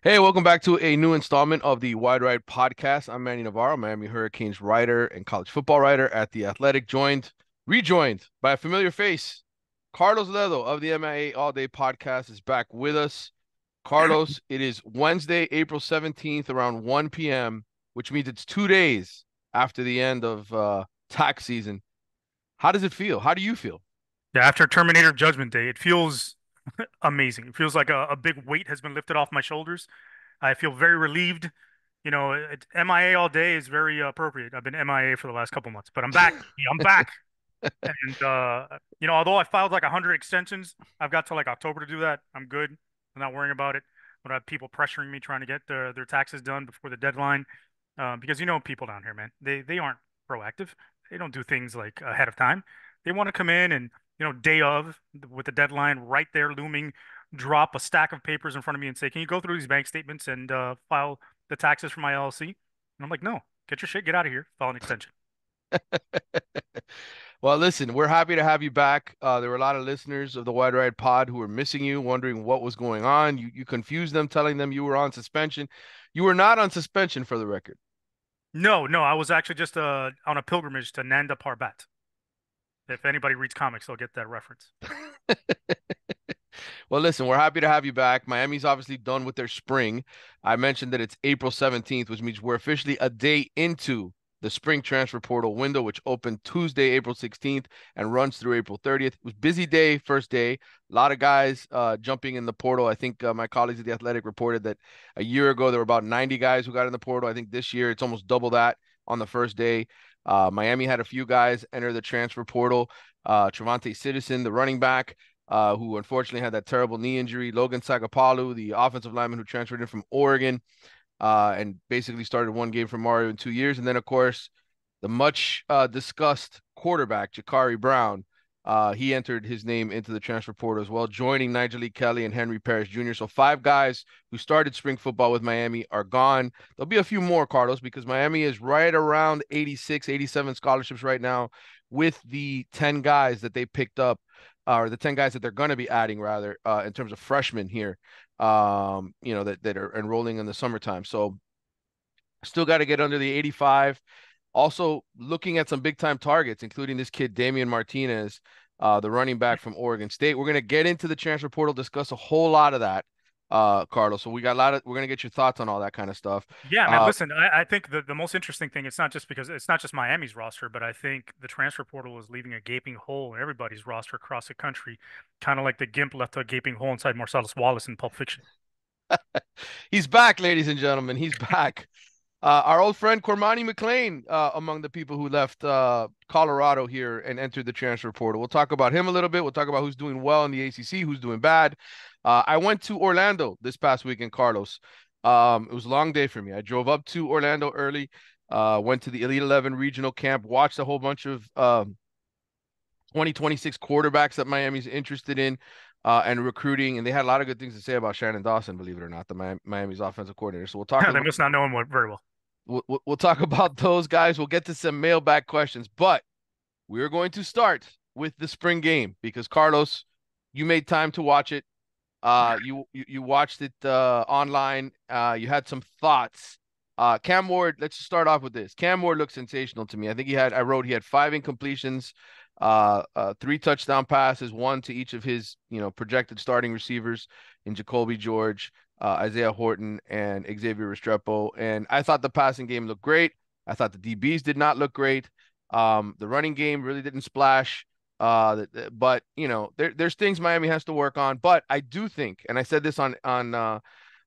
Hey, welcome back to a new installment of the Wide Right Podcast. I'm Manny Navarro, Miami Hurricanes writer and college football writer at The Athletic, joined, rejoined by a familiar face. Carlos Ledo of the MIA All Day Podcast is back with us. Carlos, it is Wednesday, April 17th, around 1 p.m., which means it's two days after the end of uh, tax season. How does it feel? How do you feel? Yeah, after Terminator Judgment Day, it feels amazing. It feels like a, a big weight has been lifted off my shoulders. I feel very relieved. You know, it, MIA all day is very appropriate. I've been MIA for the last couple months, but I'm back. I'm back. and uh, you know, although I filed like 100 extensions, I've got to like October to do that. I'm good. I'm not worrying about it. But I have people pressuring me trying to get their, their taxes done before the deadline. Uh, because you know people down here, man. They they aren't proactive. They don't do things like ahead of time. They want to come in and you know, day of with the deadline right there looming, drop a stack of papers in front of me and say, "Can you go through these bank statements and uh, file the taxes for my LLC?" And I'm like, "No, get your shit, get out of here, file an extension." well, listen, we're happy to have you back. Uh, there were a lot of listeners of the Wide Right Pod who were missing you, wondering what was going on. You you confused them, telling them you were on suspension. You were not on suspension, for the record. No, no, I was actually just uh, on a pilgrimage to Nanda Parbat. If anybody reads comics, they'll get that reference. well, listen, we're happy to have you back. Miami's obviously done with their spring. I mentioned that it's April 17th, which means we're officially a day into the spring transfer portal window, which opened Tuesday, April 16th, and runs through April 30th. It was busy day, first day. A lot of guys uh, jumping in the portal. I think uh, my colleagues at the Athletic reported that a year ago there were about 90 guys who got in the portal. I think this year it's almost double that on the first day. Uh, Miami had a few guys enter the transfer portal. Uh, TreVonte Citizen, the running back, uh, who unfortunately had that terrible knee injury. Logan Sagapolu, the offensive lineman who transferred in from Oregon uh, and basically started one game for Mario in two years. And then, of course, the much uh, discussed quarterback, Jacurri Brown, uh, he entered his name into the transfer portal as well, joining Nyjalik Kelly and Henry Parrish Jr. So five guys who started spring football with Miami are gone. There'll be a few more, Carlos, because Miami is right around 86, 87 scholarships right now with the 10 guys that they picked up, uh, or the 10 guys that they're going to be adding, rather, uh, in terms of freshmen here, um, you know, that, that are enrolling in the summertime. So still got to get under the 85. Also, looking at some big time targets, including this kid, Damien Martinez, uh, the running back from Oregon State. We're going to get into the transfer portal, discuss a whole lot of that, uh, Carlos. So we got a lot of, we're going to get your thoughts on all that kind of stuff. Yeah, man. Uh, listen, I, I, think the, the most interesting thing, it's not just because it's not just Miami's roster, but I think the transfer portal is leaving a gaping hole in everybody's roster across the country, kind of like the GIMP left a gaping hole inside Marcellus Wallace in Pulp Fiction. He's back, ladies and gentlemen. He's back. Uh, our old friend Cormani McClain, uh, among the people who left uh, Colorado here and entered the transfer portal. We'll talk about him a little bit. We'll talk about who's doing well in the ACC, who's doing bad. Uh, I went to Orlando this past weekend, Carlos. Um, it was a long day for me. I drove up to Orlando early, uh, went to the Elite 11 regional camp, watched a whole bunch of um, 2026 quarterbacks that Miami's interested in uh, and recruiting. And they had a lot of good things to say about Shannon Dawson, believe it or not, the Miami's offensive coordinator. So we'll talk. they about, must not know him very well. We'll, we'll talk about those guys. We'll get to some mailbag questions, but we're going to start with the spring game because Carlos, you made time to watch it. Uh, you you, you watched it uh, online. Uh, you had some thoughts. Uh, Cam Ward, let's just start off with this. Cam Ward looks sensational to me. I think he had, I wrote, he had five incompletions, uh, uh, three touchdown passes, one to each of his, you know, projected starting receivers in Jacoby George, uh, Isaiah Horton, and Xavier Restrepo. And I thought the passing game looked great. I thought the DBs did not look great. Um, the running game really didn't splash. Uh, but you know, there, there's things Miami has to work on. But I do think, and I said this on on uh,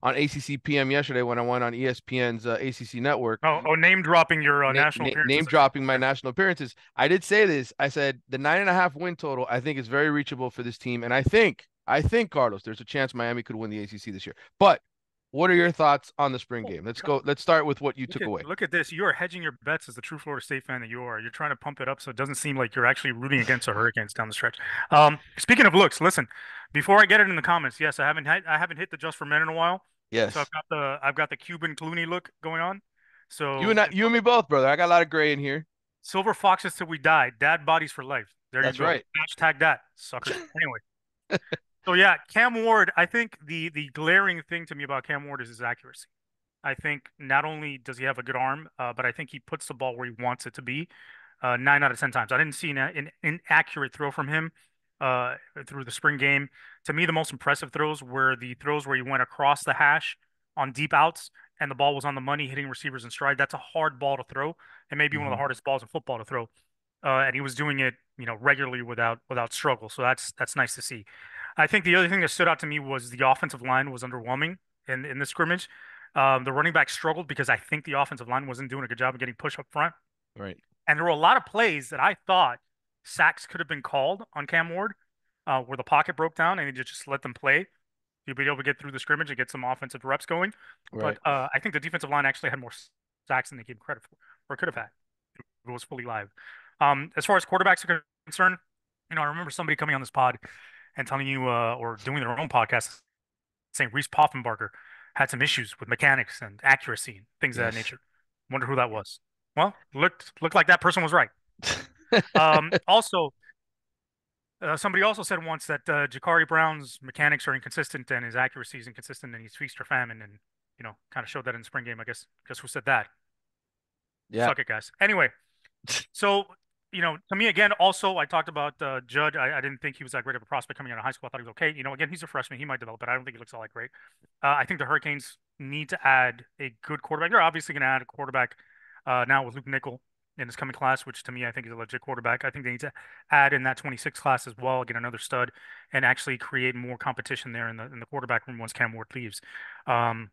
on ACC PM yesterday when I went on ESPN's uh, ACC network. Oh, oh, name dropping your uh, national na- name dropping my national appearances. I did say this. I said the nine and a half win total. I think is very reachable for this team, and I think I think Carlos, there's a chance Miami could win the ACC this year. But what are your thoughts on the spring game? Let's go. Let's start with what you look took at, away. Look at this. You are hedging your bets as the true Florida State fan that you are. You're trying to pump it up so it doesn't seem like you're actually rooting against the Hurricanes down the stretch. Um, speaking of looks, listen. Before I get it in the comments, yes, I haven't hit, I haven't hit the just for men in a while. Yes. So I've got the I've got the Cuban Clooney look going on. So you and I, you and me both, brother. I got a lot of gray in here. Silver foxes till we die. Dad bodies for life. There That's you go. right. Hashtag that sucker. anyway, So yeah, Cam Ward. I think the the glaring thing to me about Cam Ward is his accuracy. I think not only does he have a good arm, uh, but I think he puts the ball where he wants it to be. Uh, nine out of ten times, I didn't see an, an inaccurate throw from him uh, through the spring game. To me, the most impressive throws were the throws where he went across the hash on deep outs and the ball was on the money, hitting receivers in stride. That's a hard ball to throw, and maybe mm-hmm. one of the mm-hmm. hardest balls in football to throw. Uh, and he was doing it, you know, regularly without without struggle. So that's that's nice to see. I think the other thing that stood out to me was the offensive line was underwhelming in in the scrimmage. Um, the running back struggled because I think the offensive line wasn't doing a good job of getting push up front. Right. And there were a lot of plays that I thought sacks could have been called on Cam Ward, uh, where the pocket broke down and he just let them play. You'll be able to get through the scrimmage and get some offensive reps going. Right. But uh, I think the defensive line actually had more sacks than they gave credit for, or could have had it was fully live. Um, as far as quarterbacks are concerned, you know, I remember somebody coming on this pod and telling you, uh, or doing their own podcast, saying Reese Poffenbarger had some issues with mechanics and accuracy and things yes. of that nature. Wonder who that was. Well, looked looked like that person was right. um, also, uh, somebody also said once that uh, Jacurri Brown's mechanics are inconsistent and his accuracy is inconsistent, and he's feast or famine, and you know, kind of showed that in the spring game. I guess. Guess who said that? Yeah. Suck it, guys. Anyway, so you know, to me again, also I talked about uh, Judd. I, I, didn't think he was that great of a prospect coming out of high school. I thought he was okay. You know, again, he's a freshman. He might develop, but I don't think he looks all that great. Uh, I think the Hurricanes need to add a good quarterback. They're obviously going to add a quarterback uh, now with Luke Nickel in this coming class, which to me I think is a legit quarterback. I think they need to add in that 26 class as well, get another stud, and actually create more competition there in the in the quarterback room once Cam Ward leaves. Um,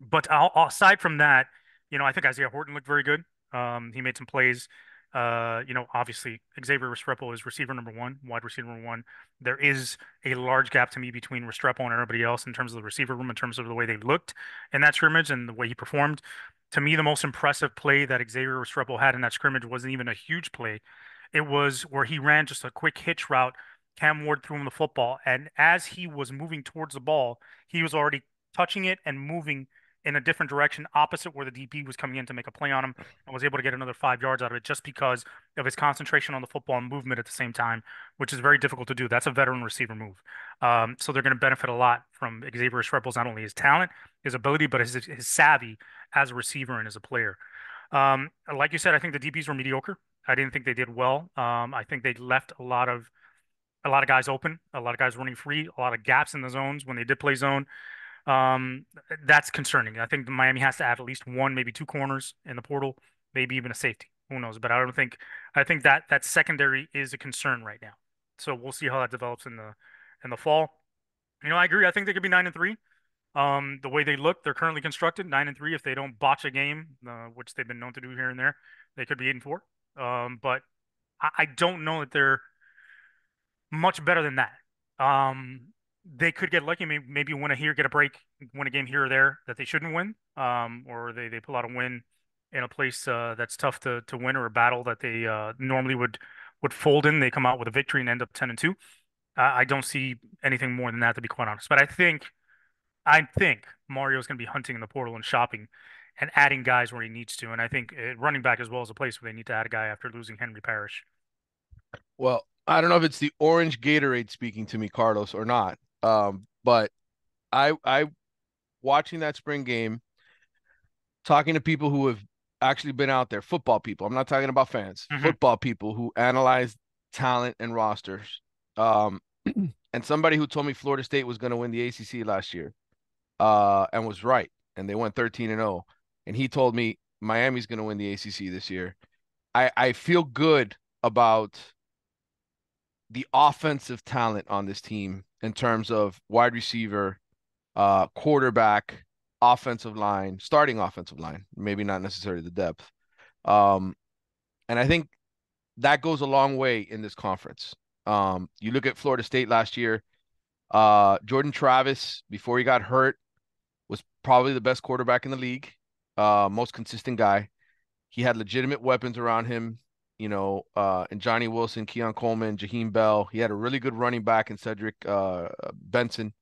but I'll, aside from that, you know, I think Isaiah Horton looked very good. Um, he made some plays. Uh, you know, obviously Xavier Restrepo is receiver number one, wide receiver number one. There is a large gap to me between Restrepo and everybody else in terms of the receiver room, in terms of the way they looked in that scrimmage and the way he performed. To me, the most impressive play that Xavier Restrepo had in that scrimmage wasn't even a huge play. It was where he ran just a quick hitch route. Cam Ward threw him the football, and as he was moving towards the ball, he was already touching it and moving in a different direction opposite where the DB was coming in to make a play on him and was able to get another five yards out of it just because of his concentration on the football and movement at the same time, which is very difficult to do. That's a veteran receiver move. Um, so they're going to benefit a lot from Xavier Restrepo's not only his talent, his ability, but his, his savvy as a receiver and as a player. Um, like you said, I think the DBs were mediocre. I didn't think they did well. Um, I think they left a lot of a lot of guys open, a lot of guys running free, a lot of gaps in the zones when they did play zone um, that's concerning. I think Miami has to add at least one, maybe two corners in the portal, maybe even a safety. Who knows? But I don't think I think that that secondary is a concern right now. So we'll see how that develops in the in the fall. You know, I agree. I think they could be nine and three. Um, the way they look, they're currently constructed nine and three. If they don't botch a game, uh, which they've been known to do here and there, they could be eight and four. Um, but I, I don't know that they're much better than that. Um, they could get lucky, maybe, maybe win a here, get a break, win a game here or there that they shouldn't win, um, or they, they pull out a win in a place uh, that's tough to, to win or a battle that they uh, normally would would fold in. They come out with a victory and end up ten and two. I don't see anything more than that to be quite honest. But I think I think Mario's going to be hunting in the portal and shopping and adding guys where he needs to. And I think uh, running back as well as a place where they need to add a guy after losing Henry Parrish. Well, I don't know if it's the orange Gatorade speaking to me, Carlos, or not. Um, but I I watching that spring game, talking to people who have actually been out there, football people. I'm not talking about fans, mm-hmm. football people who analyze talent and rosters. Um, and somebody who told me Florida State was going to win the ACC last year, uh, and was right, and they went 13 and 0. And he told me Miami's going to win the ACC this year. I I feel good about the offensive talent on this team in terms of wide receiver, uh, quarterback, offensive line, starting offensive line, maybe not necessarily the depth. Um, and I think that goes a long way in this conference. Um, you look at Florida State last year, uh, Jordan Travis, before he got hurt, was probably the best quarterback in the league, uh, most consistent guy. He had legitimate weapons around him you know, uh, and Johnny Wilson, Keon Coleman, Jaheim Bell. He had a really good running back in Cedric uh, Benson.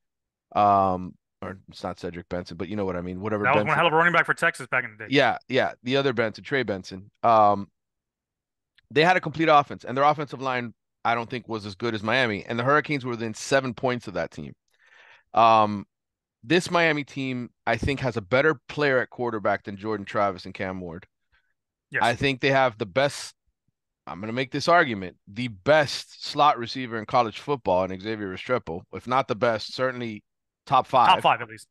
Um, or it's not Cedric Benson, but you know what I mean. Whatever. That was Benson. one hell of a running back for Texas back in the day. Yeah, yeah. The other Benson, Trey Benson. Um, they had a complete offense, and their offensive line I don't think was as good as Miami, and the Hurricanes were within seven points of that team. Um, this Miami team, I think, has a better player at quarterback than Jordan Travis and Cam Ward. Yes. I think they have the best. I'm going to make this argument: the best slot receiver in college football, and Xavier Restrepo, if not the best, certainly top five. Top five at least.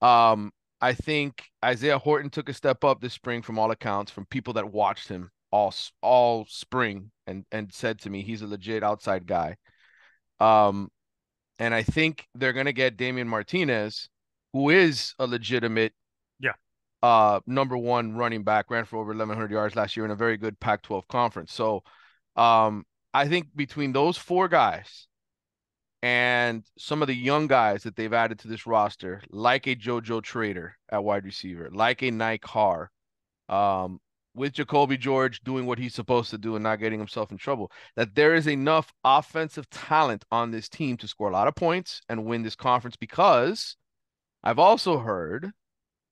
Um, I think Isaiah Horton took a step up this spring from all accounts, from people that watched him all all spring and and said to me he's a legit outside guy. Um, and I think they're gonna get Damien Martinez, who is a legitimate, uh, number one running back, ran for over 1,100 yards last year in a very good Pac-12 conference. So, um, I think between those four guys and some of the young guys that they've added to this roster, like a JoJo Trader at wide receiver, like a Nike Carr, um, with Jacoby George doing what he's supposed to do and not getting himself in trouble, that there is enough offensive talent on this team to score a lot of points and win this conference because I've also heard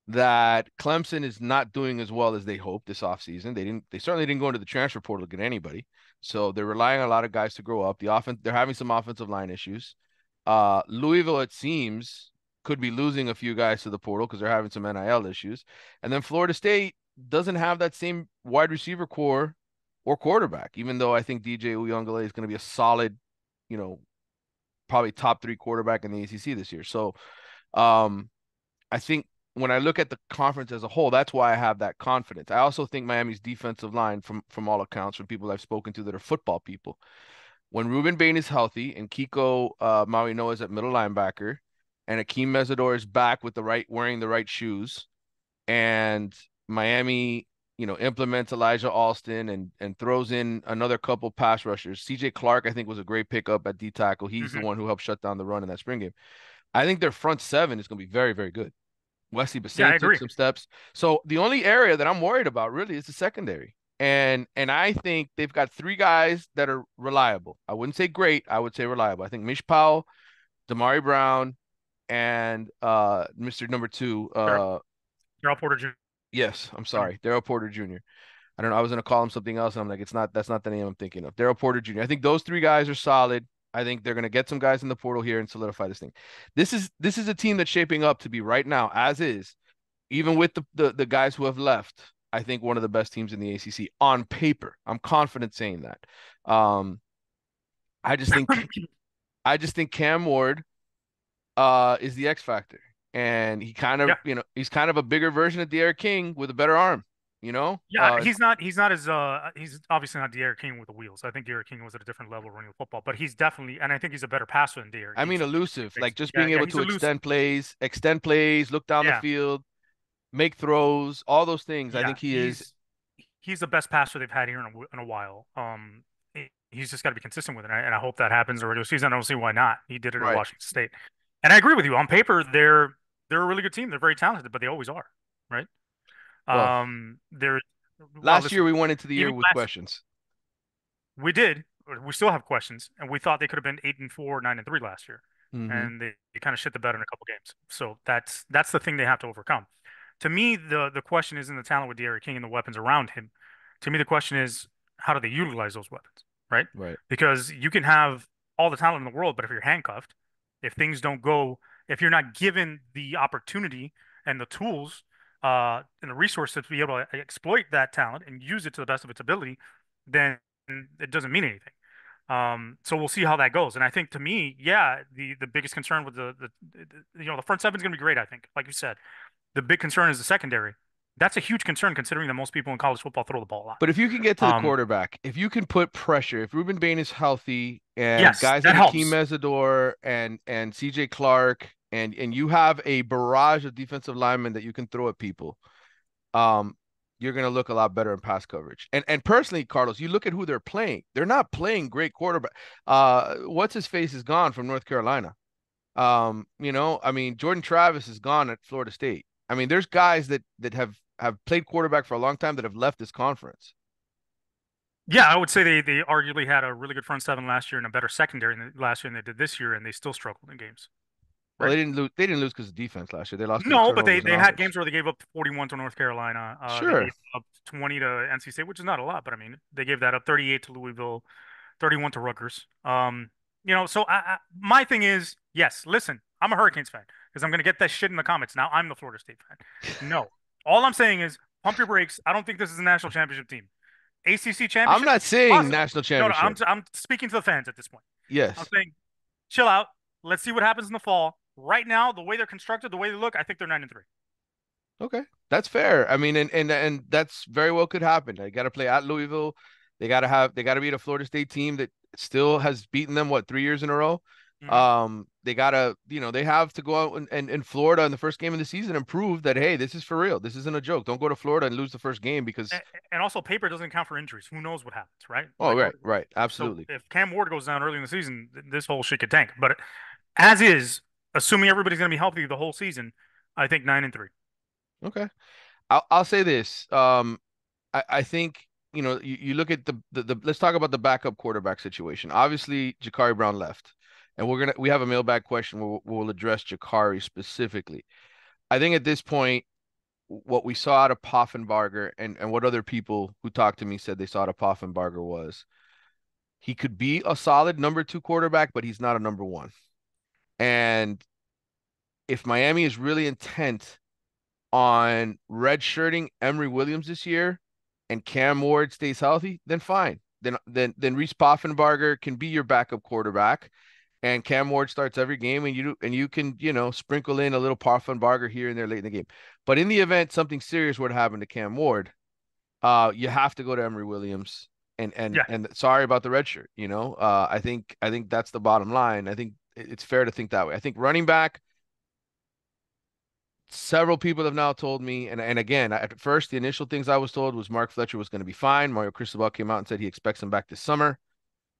that Clemson is not doing as well as they hoped this offseason. They didn't they certainly didn't go into the transfer portal to get anybody. So they're relying on a lot of guys to grow up. The offense they're having some offensive line issues. Uh Louisville, it seems, could be losing a few guys to the portal because they're having some NIL issues. And then Florida State doesn't have that same wide receiver core or quarterback, even though I think DJ Uiagalelei is going to be a solid, you know, probably top three quarterback in the ACC this year. So, um, I think when I look at the conference as a whole, that's why I have that confidence. I also think Miami's defensive line, from from all accounts, from people I've spoken to that are football people, when Rueben Bain is healthy and Kiko uh, Mauigoa is at middle linebacker, and Akeem Mesidor is back with the right wearing the right shoes, and Miami, you know, implements Elijah Alston and and throws in another couple pass rushers. CJ Clark, I think, was a great pickup at D tackle. He's mm-hmm. the one who helped shut down the run in that spring game. I think their front seven is going to be very, very good. Wesley Bissainthe yeah, took some steps. So the only area that I'm worried about really is the secondary. And and I think they've got three guys that are reliable. I wouldn't say great, I would say reliable. I think Mish Powell, Damari Brown, and uh Mr. Number Two, uh Daryl Porter Jr. Yes, I'm sorry, Daryl Porter Jr. I don't know. I was gonna call him something else, and I'm like, it's not. That's not the name I'm thinking of. Daryl Porter Jr. I think those three guys are solid. I think they're gonna get some guys in the portal here and solidify this thing. This is this is a team that's shaping up to be right now, as is, even with the the, the guys who have left. I think one of the best teams in the ACC on paper. I'm confident saying that. Um, I just think I just think Cam Ward uh, is the X factor and he kind of, yeah. you know, he's kind of a bigger version of D'Eriq King with a better arm. You know, yeah, uh, he's not. He's not as. Uh, he's obviously not D'Eriq King with the wheels. I think D'Eriq King was at a different level running the football, but he's definitely, and I think he's a better passer than D'Eriq. I mean, elusive, like just being yeah, able to elusive. extend plays, extend plays, look down the field, make throws, all those things. I think he is. He's the best passer they've had here in a, in a while. Um, he's just got to be consistent with it, and I, and I hope that happens the regular season. I don't see why not. He did it right. at Washington State, and I agree with you. On paper, they're they're a really good team. They're very talented, but they always are, right? Well, um, they're last well, year we went into the year with last, questions. We did. We still have questions, and we thought they could have been eight and four, nine and three last year, mm-hmm. and they, they kind of shit the bed in a couple games. So that's that's the thing they have to overcome. To me, the the question isn't the talent with D'Eriq King and the weapons around him. To me, the question is how do they utilize those weapons, right? Right. Because you can have all the talent in the world, but if you're handcuffed, if things don't go if you're not given the opportunity and the tools uh, and the resources to be able to exploit that talent and use it to the best of its ability, then it doesn't mean anything. Um, so we'll see how that goes. And I think to me, yeah, the the biggest concern with the the, the you know the front seven is going to be great. I think, like you said, the big concern is the secondary. That's a huge concern considering that most people in college football throw the ball a lot. But if you can get to the um, quarterback, if you can put pressure, if Rueben Bain is healthy and yes, guys like Akeem Mesidor and and CJ Clark and and you have a barrage of defensive linemen that you can throw at people, um, you're going to look a lot better in pass coverage. And and personally, Carlos, you look at who they're playing. They're not playing great quarterback. Uh, what's his face is gone from North Carolina. Um, you know, I mean, Jordan Travis is gone at Florida State. I mean, there's guys that that have have played quarterback for a long time that have left this conference. Yeah, I would say they they arguably had a really good front seven last year and a better secondary last year than they did this year, and they still struggled in games. Well, they didn't lose. They didn't lose because of defense last year. They lost. No, but they, they had games where they gave up 41 to North Carolina. Uh, sure. up 20 to NC State, which is not a lot, but I mean, they gave that up 38 to Louisville, 31 to Rutgers. Um, you know, so I, I, my thing is, yes, listen, I'm a Hurricanes fan because I'm going to get that shit in the comments. Now I'm the Florida State fan. No, all I'm saying is pump your brakes. I don't think this is a national championship team. ACC championship. I'm not saying awesome. national championship. No, no, I'm, I'm speaking to the fans at this point. Yes. I'm saying, chill out. Let's see what happens in the fall. Right now, the way they're constructed, the way they look, I think they're nine and three. Okay, that's fair. I mean, and and and that's very well could happen. They got to play at Louisville. They got to have. They got to beat a Florida State team that still has beaten them what three years in a row. Mm-hmm. Um, they gotta, you know, they have to go out and, and in Florida in the first game of the season and prove that hey, this is for real. This isn't a joke. Don't go to Florida and lose the first game because and, and also paper doesn't count for injuries. Who knows what happens, right? Oh, like, right, right, absolutely. So if Cam Ward goes down early in the season, this whole shit could tank. But as is, assuming everybody's gonna be healthy the whole season, I think nine and three. Okay, I'll I'll say this. Um, I I think you know you, you look at the, the the let's talk about the backup quarterback situation. Obviously, Jacurri Brown left and we're gonna we have a mailbag question we'll address Jacurri specifically. I think at this point, what we saw out of Poffenbarger and and what other people who talked to me said they saw out of Poffenbarger was he could be a solid number two quarterback, but he's not a number one. And if Miami is really intent on redshirting Emory Williams this year and Cam Ward stays healthy, then fine. Then then then Reese Poffenbarger can be your backup quarterback and Cam Ward starts every game, and you and you can you know sprinkle in a little Poffenbarger here and there late in the game. But in the event something serious were to happen to Cam Ward, uh, you have to go to Emory Williams. And and yeah. and sorry about the red shirt. You know, uh, I think I think that's the bottom line. I think it's fair to think that way. I think running back. Several people have now told me, and, and again, at first, the initial things I was told was Mark Fletcher was going to be fine. Mario Cristobal came out and said he expects him back this summer.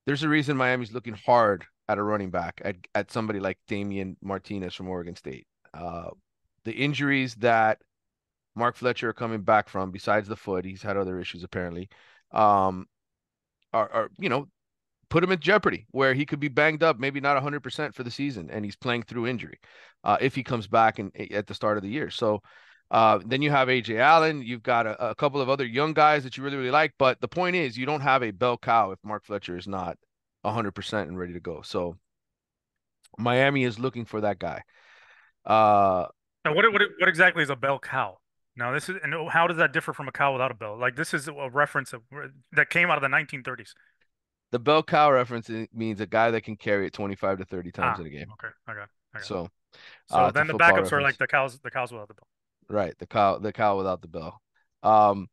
There's a reason Miami's looking hard at a running back at, at somebody like Damien Martinez from Oregon State. Uh, the injuries that Mark Fletcher are coming back from, besides the foot, he's had other issues apparently, um, are, are you know put him in jeopardy where he could be banged up, maybe not 100% for the season, and he's playing through injury uh, if he comes back in, at the start of the year. So uh, then you have AJ Allen. You've got a, a, couple of other young guys that you really, really like. But the point is, you don't have a bell cow if Mark Fletcher is not 100% and ready to go. So Miami is looking for that guy. Uh, now, what, what, what exactly is a bell cow? Now, this is, and how does that differ from a cow without a bell? Like, this is a reference of, that came out of the 1930s. The bell cow reference means a guy that can carry it 25 to 30 times ah, in a game. Okay, I got, I got So, so uh, then the backups reference. are like the cows, the cows without the bell. Right, the cow, the cow without the bell. Um,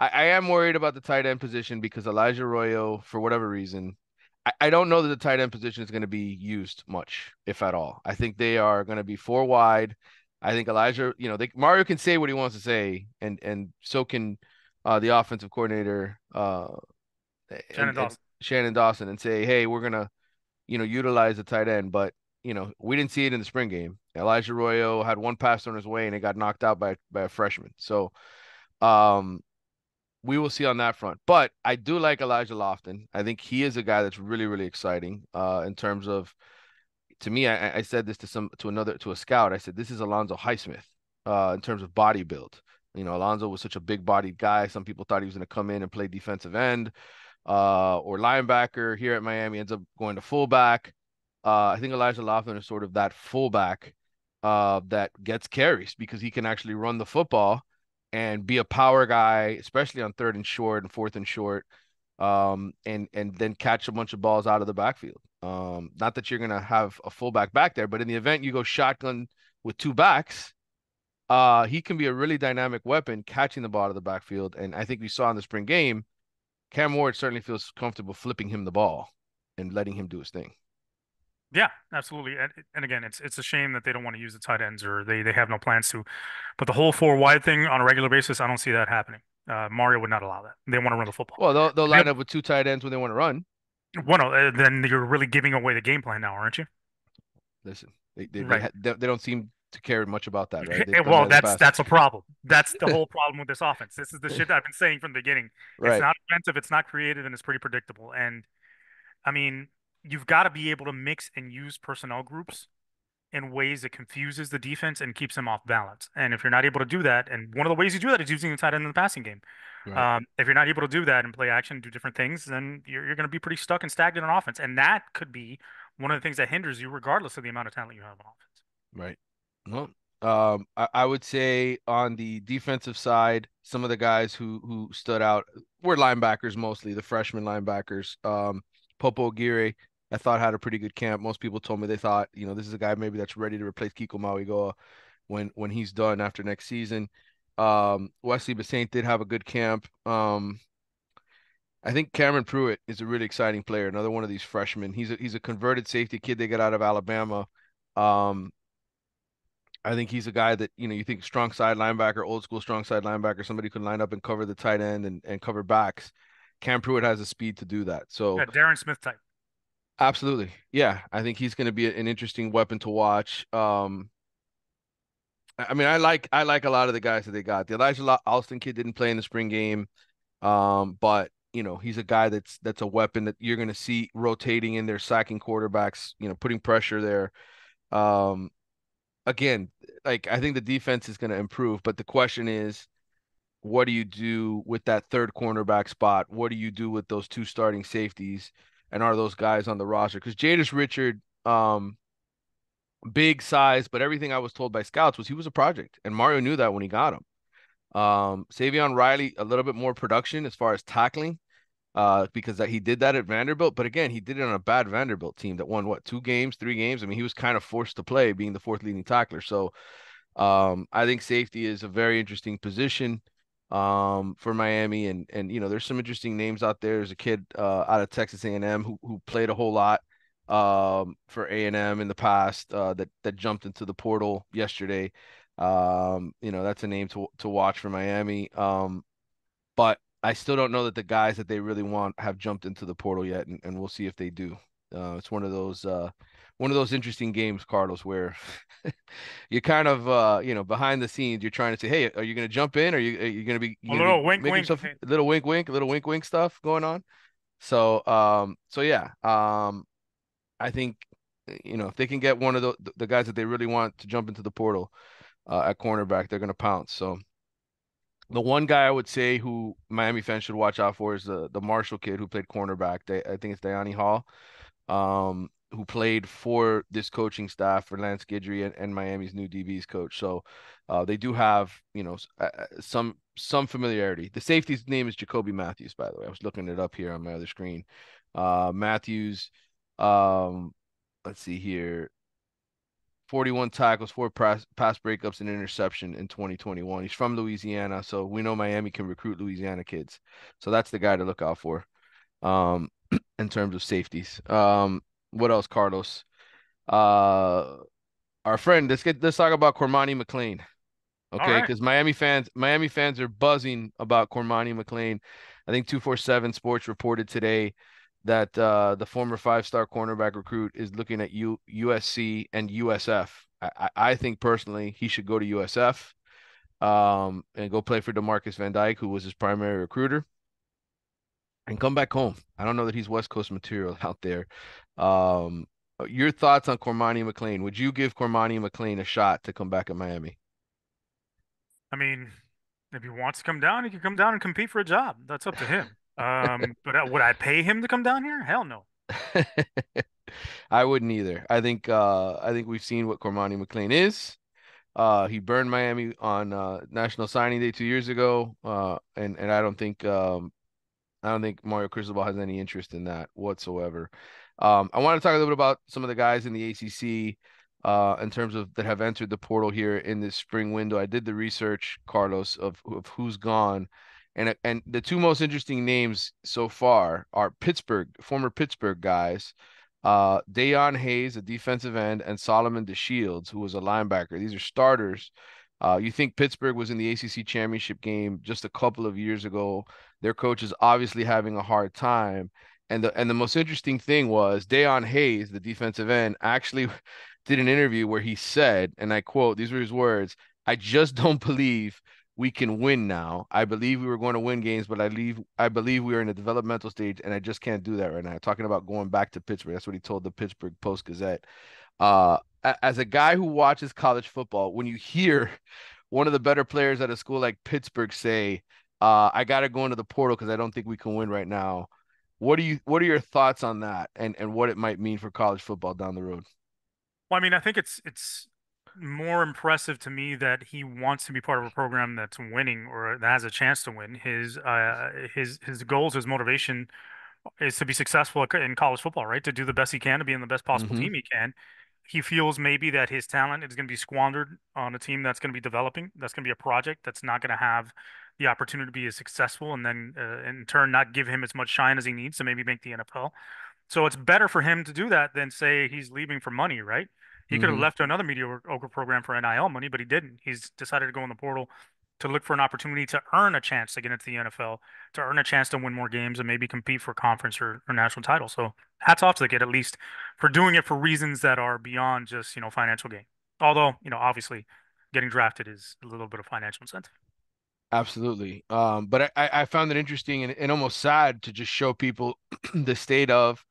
I, I am worried about the tight end position because Elijah Arroyo, for whatever reason, I, I don't know that the tight end position is going to be used much, if at all. I think they are going to be four wide. I think Elijah, you know, they, Mario can say what he wants to say, and and so can uh, the offensive coordinator uh, Shannon and, Dawson. Shannon Dawson, and say, hey, we're gonna, you know, utilize the tight end, but you know, we didn't see it in the spring game. Elijah Arroyo had one pass on his way, and it got knocked out by by a freshman. So, um, we will see on that front. But I do like Elijah Lofton. I think he is a guy that's really, really exciting uh, in terms of. To me, I, I, said this to some to another to a scout. I said this is Alonzo Highsmith uh, in terms of body build. You know, Alonzo was such a big bodied guy. Some people thought he was to come in and play defensive end uh, or linebacker. Here at Miami, ends up going to fullback. Uh, I think Elijah Lofton is sort of that fullback uh, that gets carries because he can actually run the football and be a power guy, especially on third and short and fourth and short, um, and and then catch a bunch of balls out of the backfield. Um, not that you're gonna have a fullback back there, but in the event you go shotgun with two backs, uh, he can be a really dynamic weapon catching the ball out of the backfield. And I think we saw in the spring game, Cam Ward certainly feels comfortable flipping him the ball and letting him do his thing. Yeah, absolutely. And, and again, it's it's a shame that they don't want to use the tight ends or they they have no plans to. But the whole four wide thing on a regular basis, I don't see that happening. Uh, Mario would not allow that. They want to run the football. Well, they'll, they'll line up with two tight ends when they want to run. Well, uh, then you're really giving away the game plan now, aren't you? Listen, they they, right. they, they, don't seem to care much about that, right? well, that's that's a problem. That's the whole problem with this offense. This is the shit I've been saying from the beginning. Right. It's not offensive, it's not creative, and it's pretty predictable. And I mean, you've got to be able to mix and use personnel groups in ways that confuses the defense and keeps them off balance. And if you're not able to do that, and one of the ways you do that is using the tight end in the passing game. Right. Um, if you're not able to do that and play action, do different things, then you're, you're going to be pretty stuck and stagnant on offense. And that could be one of the things that hinders you, regardless of the amount of talent you have on offense. Right. Well, um, I, I, would say on the defensive side, some of the guys who who stood out were linebackers mostly, the freshman linebackers. Um, Popo Aguirre, I thought had a pretty good camp. Most people told me they thought, you know, this is a guy maybe that's ready to replace Kiko Mauigoa when when he's done after next season. Um, Wesley Bissainthe did have a good camp. Um, I think Cameron Pruitt is a really exciting player. Another one of these freshmen. He's a he's a converted safety kid they got out of Alabama. Um, I think he's a guy that you know you think strong side linebacker, old school strong side linebacker, somebody could line up and cover the tight end and, and cover backs. Cam Pruitt has the speed to do that. So yeah, Darrin Smith type. Absolutely, yeah. I think he's going to be an interesting weapon to watch. Um, I mean, I like I like a lot of the guys that they got. The Elijah Alston kid didn't play in the spring game, um, but you know he's a guy that's that's a weapon that you're going to see rotating in there, sacking quarterbacks, you know, putting pressure there. Um, again, like I think the defense is going to improve, but the question is, what do you do with that third cornerback spot? What do you do with those two starting safeties? And are those guys on the roster? Because Jadis Richard, um, big size, but everything I was told by scouts was he was a project, and Mario knew that when he got him. Um, Savion Riley, a little bit more production as far as tackling, uh, because that he did that at Vanderbilt. But again, he did it on a bad Vanderbilt team that won what two games, three games. I mean, he was kind of forced to play, being the fourth leading tackler. So, um, I think safety is a very interesting position um, for Miami, and and you know, there's some interesting names out there. There's a kid uh, out of Texas A&M who who played a whole lot um, for A&M in the past uh, that that jumped into the portal yesterday. Um, you know, that's a name to to watch for Miami. Um, but I still don't know that the guys that they really want have jumped into the portal yet, and, and we'll see if they do. Uh, it's one of those uh, one of those interesting games, Carlos, where you're kind of uh, you know behind the scenes. You're trying to say, "Hey, are you going to jump in? Are you are you going to be a little wink, wink, stuff, a little wink, wink, a little wink, wink stuff going on?" So, um, so yeah, um, I think you know if they can get one of the the guys that they really want to jump into the portal uh, at cornerback, they're going to pounce. So the one guy I would say who Miami fans should watch out for is the the Marshall kid who played cornerback. I think it's Dayani Hall, um, who played for this coaching staff for Lance Guidry and, and Miami's new DBs coach. So uh, they do have you know uh, uh, some some familiarity. The safety's name is Jacoby Matthews, by the way. I was looking it up here on my other screen. Uh, Matthews, um, let's see here. 41 tackles, four pass, pass breakups, and interception in 2021. He's from Louisiana, so we know Miami can recruit Louisiana kids. So that's the guy to look out for um, in terms of safeties. Um, what else, Carlos? Uh, our friend, let's get let's talk about Cormani McClain. Okay, because right. Miami fans, Miami fans are buzzing about Cormani McClain. I think 247 Sports reported today that uh, the former five-star cornerback recruit is looking at U- USC and USF. I, I think personally he should go to USF um, and go play for Demarcus Van Dyke, who was his primary recruiter, and come back home. I don't know that he's West Coast material out there. Um, your thoughts on Cormani McClain? Would you give Cormani McClain a shot to come back at Miami? I mean, if he wants to come down, he can come down and compete for a job. That's up to him. Um, but uh, would I pay him to come down here? Hell no. I wouldn't either. I think uh, I think we've seen what Cormani McClain is. Uh, he burned Miami on uh, National Signing Day two years ago, uh, and and I don't think um, I don't think Mario Cristobal has any interest in that whatsoever. Um, I want to talk a little bit about some of the guys in the ACC uh, in terms of that have entered the portal here in this spring window. I did the research, Carlos, of of who's gone. And and the two most interesting names so far are Pittsburgh, former Pittsburgh guys, uh, Dayon Hayes, a defensive end, and Solomon DeShields, who was a linebacker. These are starters. Uh, you think Pittsburgh was in the ACC championship game just a couple of years ago. Their coach is obviously having a hard time. And the and the most interesting thing was Dayon Hayes, the defensive end, actually did an interview where he said, and I quote, these were his words, I just don't believe we can win now. I believe we were going to win games, but I leave I believe we are in a developmental stage and I just can't do that right now. Talking about going back to Pittsburgh. That's what he told the Pittsburgh Post Gazette. Uh as a guy who watches college football, when you hear one of the better players at a school like Pittsburgh say, uh, "I got to go into the portal because I don't think we can win right now," what do you what are your thoughts on that and and what it might mean for college football down the road? Well, I mean, I think it's it's more impressive to me that he wants to be part of a program that's winning or that has a chance to win. His uh his his goals, his motivation is to be successful in college football, right? To do the best he can, to be in the best possible Mm-hmm. team he can. He feels maybe that his talent is going to be squandered on a team that's going to be developing, that's going to be a project that's not going to have the opportunity to be as successful, and then uh, in turn not give him as much shine as he needs to maybe make the NFL. So it's better for him to do that than say he's leaving for money, right? He could have Mm-hmm. left another mediocre program for NIL money, but he didn't. He's decided to go in the portal to look for an opportunity to earn a chance to get into the NFL, to earn a chance to win more games and maybe compete for conference or, or national title. So hats off to the kid, at least for doing it for reasons that are beyond just, you know, financial gain. Although, you know, obviously getting drafted is a little bit of financial incentive. Absolutely. Um, but I, I found it interesting and, and almost sad to just show people the state of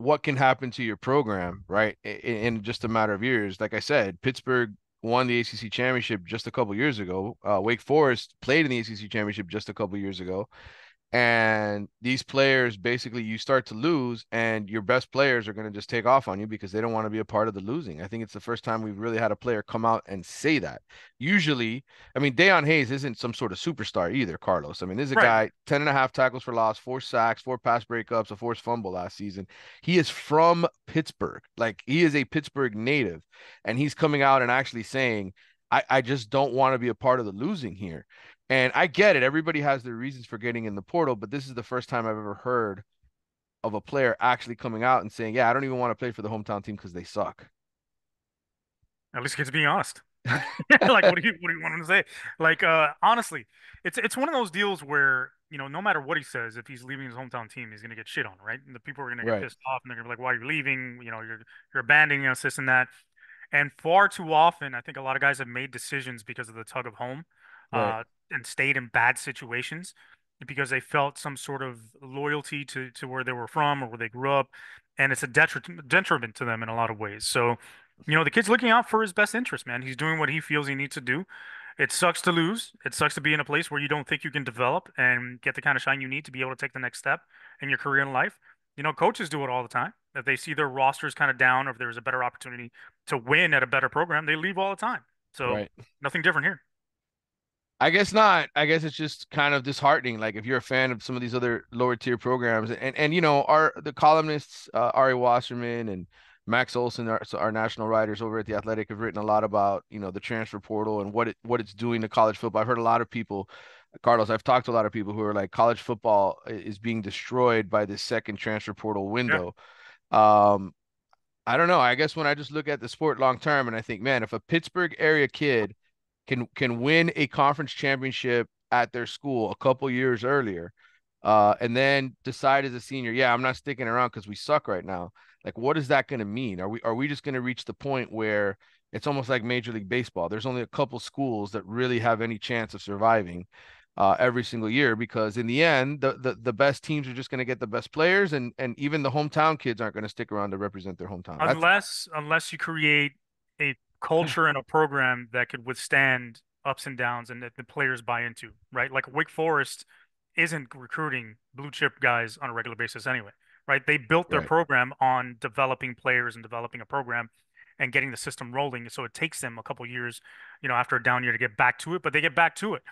what can happen to your program, right? In, in just a matter of years. Like I said, Pittsburgh won the ACC championship just a couple years ago. Uh, Wake Forest played in the ACC championship just a couple years ago. And these players basically you start to lose, and your best players are going to just take off on you because they don't want to be a part of the losing. I think it's the first time we've really had a player come out and say that. Usually, I mean, Dayon Hayes isn't some sort of superstar either, Carlos. I mean, this is a Right. guy 10 and a half tackles for loss, four sacks, four pass breakups, a forced fumble last season. He is from Pittsburgh. Like he is a Pittsburgh native, and he's coming out and actually saying, I, I just don't want to be a part of the losing here. And I get it. Everybody has their reasons for getting in the portal, but this is the first time I've ever heard of a player actually coming out and saying, "Yeah, I don't even want to play for the hometown team because they suck." At least get to be honest. like what do you what do you want him to say? Like uh honestly, it's it's one of those deals where, you know, no matter what he says, if he's leaving his hometown team, he's gonna get shit on, right? And the people are gonna get Right. pissed off and they're gonna be like, Why are you leaving? You know, you're you're abandoning us, this and that. And far too often, I think a lot of guys have made decisions because of the tug of home, Right. uh, and stayed in bad situations because they felt some sort of loyalty to to where they were from or where they grew up, and it's a detriment detriment to them in a lot of ways. So, you know, the kid's looking out for his best interest, man. He's doing what he feels he needs to do. It sucks to lose. It sucks to be in a place where you don't think you can develop and get the kind of shine you need to be able to take the next step in your career and life. You know, coaches do it all the time. If they see their rosters kind of down, or if there's a better opportunity to win at a better program, they leave all the time. So Right. nothing different here. I guess not. I guess it's just kind of disheartening. Like if you're a fan of some of these other lower tier programs, and and you know, our the columnists uh, Ari Wasserman and Max Olson, our, our national writers over at the Athletic, have written a lot about you know the transfer portal and what it what it's doing to college football. I've heard a lot of people, Carlos. I've talked to a lot of people who are like college football is being destroyed by this second transfer portal Yeah. window. Um, I don't know. I guess when I just look at the sport long term, and I think, man, if a Pittsburgh area kid can can win a conference championship at their school a couple years earlier, uh, and then decide as a senior, yeah, I'm not sticking around because we suck right now. Like, what is that going to mean? Are we are we just going to reach the point where it's almost like Major League Baseball? There's only a couple schools that really have any chance of surviving uh, every single year because in the end, the, the the best teams are just going to get the best players, and and even the hometown kids aren't going to stick around to represent their hometown. That's Unless unless you create a culture and a program that could withstand ups and downs and that the players buy into, right? Like Wake Forest isn't recruiting blue chip guys on a regular basis anyway, right? They built their right, program on developing players and developing a program and getting the system rolling. So it takes them a couple years, you know, after a down year to get back to it, but they get back to it.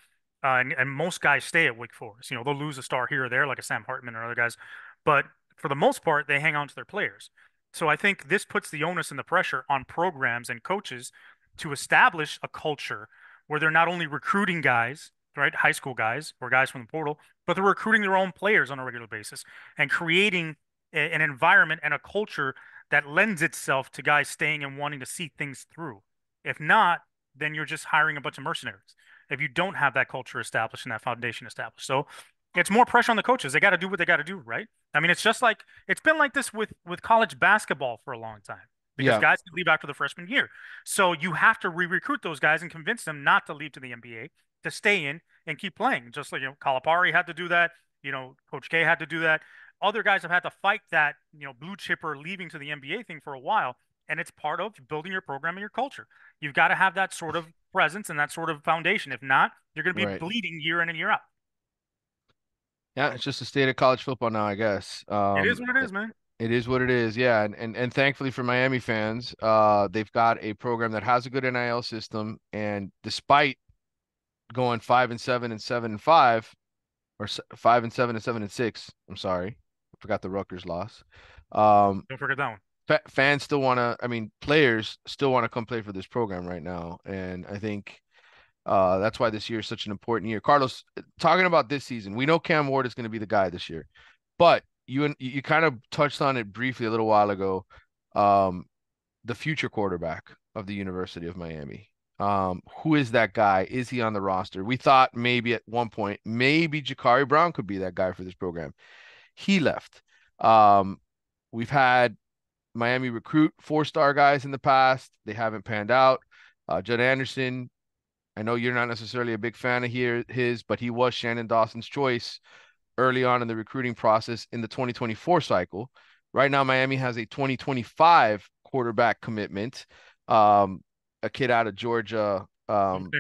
Uh, and, and most guys stay at Wake Forest. You know, they'll lose a star here or there, like a Sam Hartman or other guys, but for the most part, they hang on to their players. So I think this puts the onus and the pressure on programs and coaches to establish a culture where they're not only recruiting guys, right, high school guys or guys from the portal, but they're recruiting their own players on a regular basis and creating a, an environment and a culture that lends itself to guys staying and wanting to see things through. If not, then you're just hiring a bunch of mercenaries. If you don't have that culture established and that foundation established, so it's more pressure on the coaches. They got to do what they got to do, right? I mean, it's just like it's been like this with with college basketball for a long time because yeah, guys can leave after the freshman year. So you have to re-recruit those guys and convince them not to leave to the NBA, to stay in and keep playing. Just like you know, Calipari had to do that. You know, Coach K had to do that. Other guys have had to fight that, you know, blue chipper leaving to the NBA thing for a while. and it's part of building your program and your culture. You've got to have that sort of presence and that sort of foundation. If not, you're going to be Right. bleeding year in and year out. Yeah, it's just the state of college football now, I guess. Um, it is what it is, man. It is what it is. Yeah, and, and and thankfully for Miami fans, uh, they've got a program that has a good NIL system, and despite going five and seven and seven and five, or five and seven and seven and six, I'm sorry, I forgot the Rutgers loss. Um, Don't forget that one. fa- fans still want to. I mean, players still want to come play for this program right now, and I think uh, that's why this year is such an important year. Carlos, talking about this season, we know Cam Ward is going to be the guy this year, but you and you kind of touched on it briefly a little while ago. Um, the future quarterback of the University of Miami. Um, who is that guy? Is he on the roster? We thought maybe at one point, maybe Jacurri Brown could be that guy for this program. He left. Um, we've had Miami recruit four-star guys in the past. They haven't panned out. Uh, Judd Anderson, I know you're not necessarily a big fan of here his, but he was Shannon Dawson's choice early on in the recruiting process in the 2024 cycle. Right now, Miami has a 2025 quarterback commitment. Um, a kid out of Georgia, um,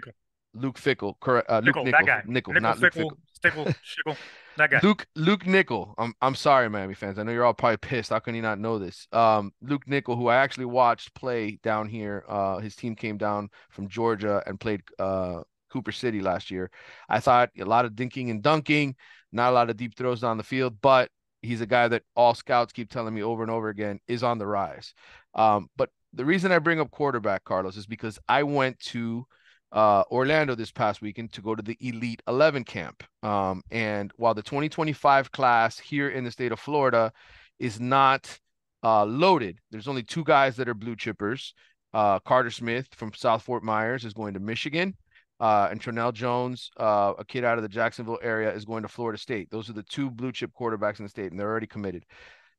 Luke Fickle, correct? Uh, Luke Nickel, Nickel, that guy. Nickel, Nickel, not Luke Fickle, Fickle. Stickle, Shickle, that guy. Luke Luke Nickel. I'm I'm sorry, Miami fans. I know you're all probably pissed. How can you not know this? Um, Luke Nickel, who I actually watched play down here. Uh, his team came down from Georgia and played uh Cooper City last year. I thought a lot of dinking and dunking, not a lot of deep throws down the field, but he's a guy that all scouts keep telling me over and over again is on the rise. Um, but the reason I bring up quarterback, Carlos, is because I went to uh, Orlando this past weekend to go to the Elite 11 camp. Um, and while the 2025 class here in the state of Florida is not uh, loaded, there's only two guys that are blue chippers. Uh, Carter Smith from South Fort Myers is going to Michigan. Uh, and Tronell Jones, uh, a kid out of the Jacksonville area, is going to Florida State. Those are the two blue chip quarterbacks in the state, and they're already committed.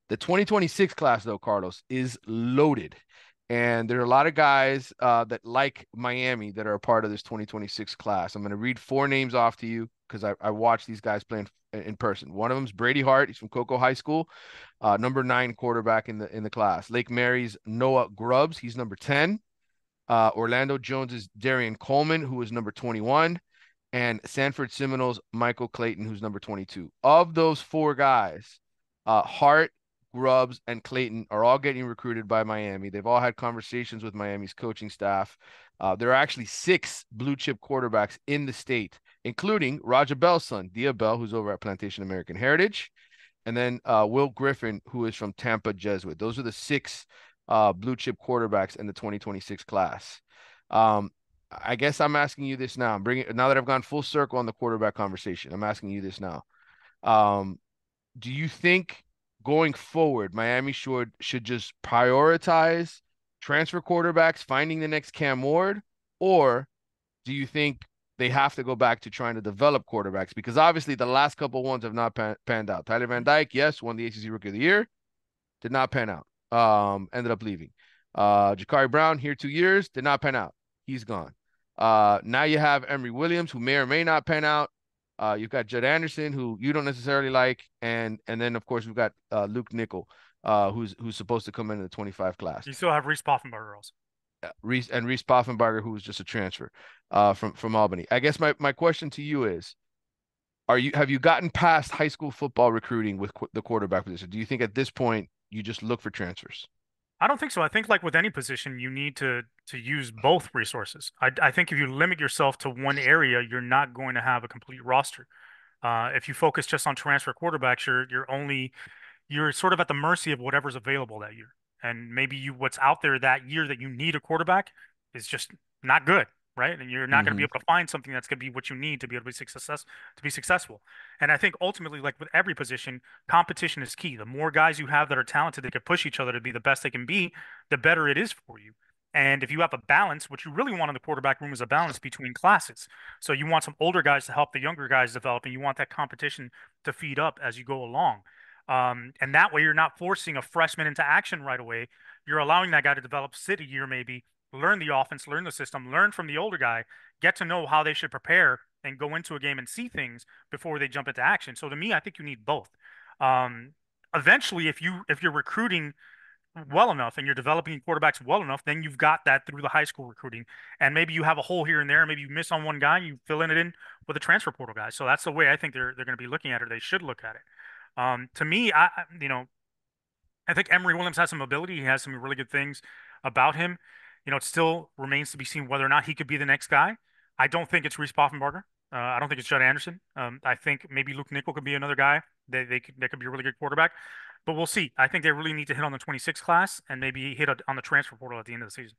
The 2026 class, though, Carlos, is loaded. And there are a lot of guys uh, that like Miami that are a part of this 2026 class. I'm going to read four names off to you because I, I watched these guys playing in person. One of them is Brady Hart. He's from Cocoa High School, uh, number nine quarterback in the in the class. Lake Mary's Noah Grubbs. He's number 10. Uh, Orlando Jones's Darian Coleman, who is number 21, and Sanford Seminoles Michael Clayton, who's number 22. Of those four guys, uh, Hart, Grubbs, and Clayton are all getting recruited by Miami. They've all had conversations with Miami's coaching staff. Uh, there are actually six blue chip quarterbacks in the state, including Roger Bell's son, Dia Bell, who's over at Plantation American Heritage, and then uh, Will Griffin, who is from Tampa Jesuit. Those are the six uh, blue chip quarterbacks in the 2026 class. Um, I guess I'm asking you this now. I'm bringing now that I've gone full circle on the quarterback conversation. I'm asking you this now. Um, do you think going forward, Miami should should just prioritize transfer quarterbacks, finding the next Cam Ward, or do you think they have to go back to trying to develop quarterbacks? Because obviously the last couple ones have not pan, panned out. Tyler Van Dyke, yes, won the ACC Rookie of the Year, did not pan out. Um, ended up leaving. Uh, Jacurri Brown here two years, did not pan out. He's gone. Uh, now you have Emory Williams, who may or may not pan out. Uh, you've got Judd Anderson, who you don't necessarily like, and and then of course we've got uh, Luke Nickel, uh, who's who's supposed to come into the 25 class. You still have Reese Poffenbarger also. Uh, Reese and Reese Poffenbarger, who was just a transfer uh, from from Albany. I guess my my question to you is, are you have you gotten past high school football recruiting with qu- the quarterback position? Do you think at this point you just look for transfers? I don't think so. I think like with any position, you need to to use both resources. I I think if you limit yourself to one area, you're not going to have a complete roster. Uh, if you focus just on transfer quarterbacks, you're you're only you're sort of at the mercy of whatever's available that year. And maybe you what's out there that year that you need a quarterback is just not good, right? And you're not going to be able to find something that's going to be what you need to be able to be success to be successful. And I think ultimately, like with every position, competition is key. The more guys you have that are talented, that can push each other to be the best they can be, the better it is for you. And if you have a balance, what you really want in the quarterback room is a balance between classes. So you want some older guys to help the younger guys develop, and you want that competition to feed up as you go along. Um, and that way, you're not forcing a freshman into action right away. You're allowing that guy to develop, sit a year maybe, learn the offense, learn the system, learn from the older guy, get to know how they should prepare and go into a game and see things before they jump into action. So to me, I think you need both. Um, eventually, if you if you're recruiting well enough and you're developing quarterbacks well enough, then you've got that through the high school recruiting. And maybe you have a hole here and there. Maybe you miss on one guy, and you fill in it in with a transfer portal guy. So that's the way I think they're they're going to be looking at it. They should look at it. Um, to me, I you know, I think Emory Williams has some ability. He has some really good things about him. You know, it still remains to be seen whether or not he could be the next guy. I don't think it's Reese Poffenbarger. Uh, I don't think it's Judd Anderson. Um, I think maybe Luke Nickel could be another guy. They they could, that could be a really good quarterback but we'll see. I think they really need to hit on the 26 class and maybe hit on the transfer portal at the end of the season.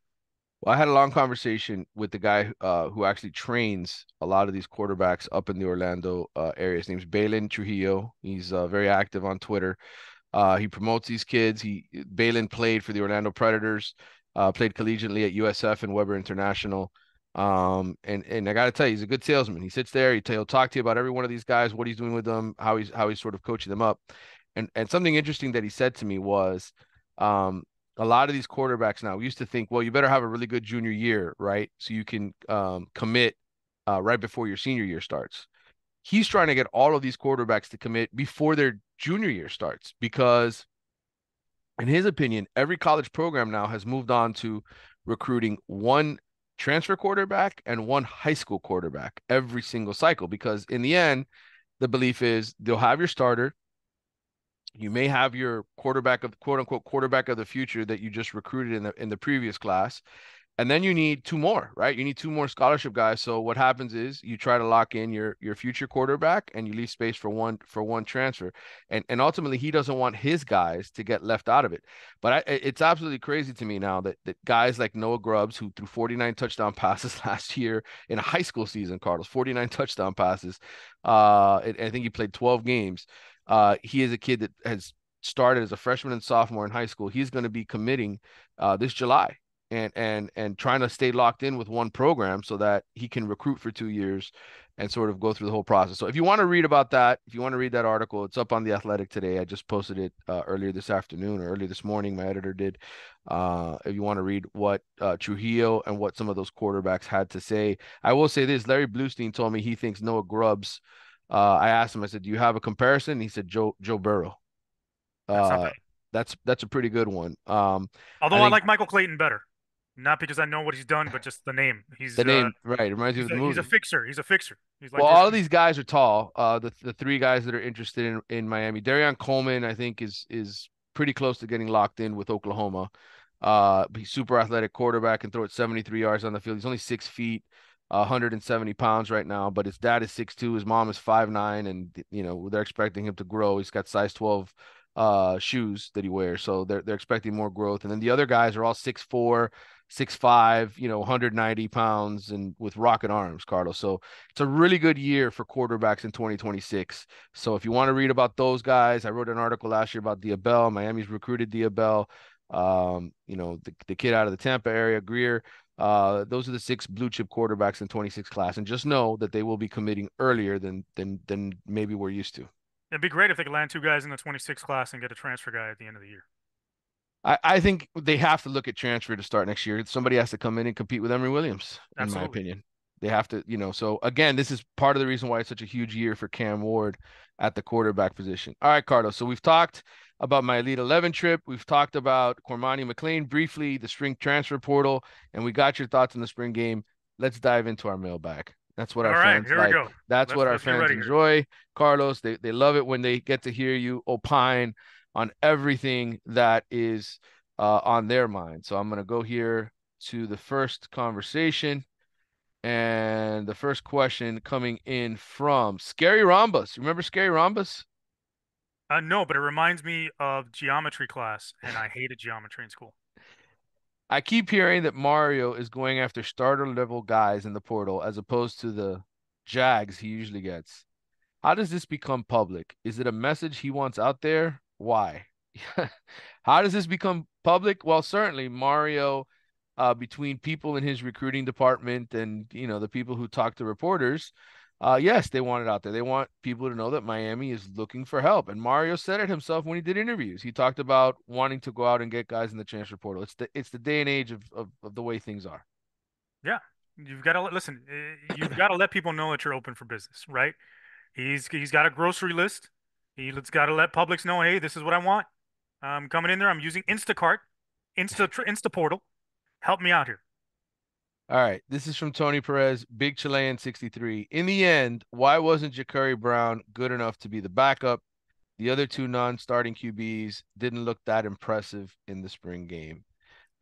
Well, I had a long conversation with the guy uh, who actually trains a lot of these quarterbacks up in the Orlando uh, area. His name's Balin Trujillo. He's uh, very active on Twitter. Uh, he promotes these kids. He Balin played for the Orlando Predators, uh, played collegiately at USF and Weber International. Um, and and I got to tell you, he's a good salesman. He sits there, he will talk to you about every one of these guys, what he's doing with them, how he's how he's sort of coaching them up. And and something interesting that he said to me was, um, a lot of these quarterbacks now we used to think, well, you better have a really good junior year, right? So you can um, commit uh, right before your senior year starts. He's trying to get all of these quarterbacks to commit before their junior year starts because, in his opinion, every college program now has moved on to recruiting one transfer quarterback and one high school quarterback every single cycle because in the end the belief is they'll have your starter. You may have your quarterback of quote unquote quarterback of the future that you just recruited in the in the previous class and then you need two more right? You need two more scholarship guys. So what happens is you try to lock in your your future quarterback and you leave space for one for one transfer. And and ultimately he doesn't want his guys to get left out of it. But I, it's absolutely crazy to me now that that guys like noah grubbs who threw 49 touchdown passes last year in a high school season carlos 49 touchdown passes uh i think he played 12 games. Uh, he is a kid that has started as a freshman and sophomore in high school. He's going to be committing uh, this July and and and trying to stay locked in with one program so that he can recruit for two years and sort of go through the whole process. So if you want to read about that, if you want to read that article, it's up on the Athletic today. I just posted it uh, earlier this afternoon or earlier this morning. My editor did. Uh, if you want to read what uh, Trujillo and what some of those quarterbacks had to say, I will say this: Larry Blustein told me he thinks Noah Grubbs uh, I asked him, I said, "Do you have a comparison?" He said, "Joe Joe Burrow." Uh, that's that's a pretty good one. Um, Although I, think, I, like Michael Clayton better, not because I know what he's done, but just the name. He's the name, uh, right? It reminds me of the a, movie. He's a fixer. He's a fixer. He's like well, all of these guys are tall. Uh, the the three guys that are interested in in Miami, Darian Coleman, I think is is pretty close to getting locked in with Oklahoma. Uh, he's super athletic quarterback and throw it 73 yards on the field. He's only six feet. 170 pounds right now, but his dad is 6'2, his mom is 5'9, and you know, they're expecting him to grow. He's got size 12 uh shoes that he wears, so they're they're expecting more growth. And then the other guys are all 6'4, 6'5, you know, 190 pounds and with rocket arms, Carlos. So it's a really good year for quarterbacks in 2026. So if you want to read about those guys, I wrote an article last year about Dia Bell. Miami's recruited Dia Bell. Um, you know, the, the kid out of the Tampa area, Greer. Uh, those are the six blue chip quarterbacks in 26 class, and just know that they will be committing earlier than than than maybe we're used to. It'd be great if they could land two guys in the 26 class and get a transfer guy at the end of the year. I, I think they have to look at transfer to start next year. Somebody has to come in and compete with Emory Williams, Absolutely. in my opinion. They have to, you know. So again, this is part of the reason why it's such a huge year for Cam Ward at the quarterback position. All right, Carlos. So we've talked about my Elite 11 trip. We've talked about Cormani McClain briefly, the spring transfer portal, and we got your thoughts on the spring game. Let's dive into our mailbag. That's what our All fans right, like. That's let's, what our fans enjoy. Here. Carlos, they, they love it when they get to hear you opine on everything that is uh, on their mind. So I'm going to go here to the first conversation. And the first question coming in from Scary Rhombus. Remember Scary Rhombus? Uh, no, but it reminds me of geometry class, and I hated geometry in school. I keep hearing that Mario is going after starter level guys in the portal as opposed to the Jags he usually gets. How does this become public? Is it a message he wants out there? Why? How does this become public? Well, certainly Mario, uh, between people in his recruiting department and you know the people who talk to reporters, uh, yes, they want it out there. They want people to know that Miami is looking for help. And Mario said it himself when he did interviews. He talked about wanting to go out and get guys in the transfer portal. It's the it's the day and age of, of, of the way things are. Yeah, you've got to listen. Eh, you've got to let people know that you're open for business, right? He's he's got a grocery list. He's got to let Publix know, hey, this is what I want. I'm coming in there. I'm using Instacart, Insta Insta Portal. Help me out here. All right, this is from Tony Perez, Big Chilean 63. In the end, why wasn't Jacurri Brown good enough to be the backup? The other two non-starting QBs didn't look that impressive in the spring game.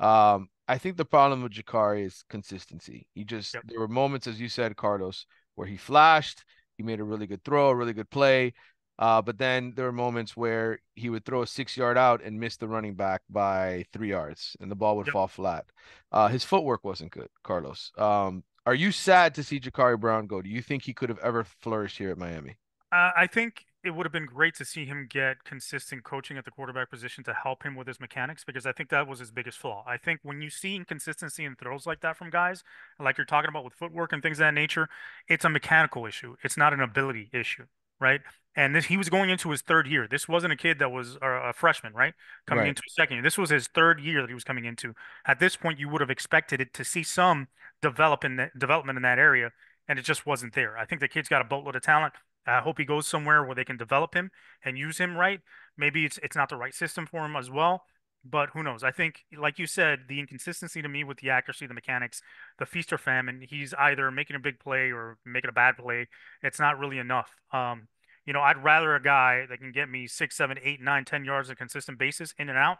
Um, I think the problem with Jacurri is consistency. He just yep. there were moments, as you said, Carlos, where he flashed, he made a really good throw, a really good play, uh, but then there were moments where he would throw a six yard out and miss the running back by three yards, and the ball would yep. fall flat. Uh, his footwork wasn't good, Carlos. Um, are you sad to see Jacurri Brown go? Do you think he could have ever flourished here at Miami? Uh, I think it would have been great to see him get consistent coaching at the quarterback position to help him with his mechanics because I think that was his biggest flaw. I think when you see inconsistency in throws like that from guys, like you're talking about with footwork and things of that nature, it's a mechanical issue. It's not an ability issue, right? And this he was going into his third year. This wasn't a kid that was a, a freshman, right? Coming right. into his second year. This was his third year that he was coming into. At this point, you would have expected it to see some develop in that, development in that area, and it just wasn't there. I think the kid's got a boatload of talent. I hope he goes somewhere where they can develop him and use him right. Maybe it's it's not the right system for him as well, but who knows? I think, like you said, the inconsistency to me with the accuracy, the mechanics, the feast or famine. He's either making a big play or making a bad play. It's not really enough. Um, you know, I'd rather a guy that can get me six, seven, eight, nine, ten yards on a consistent basis in and out,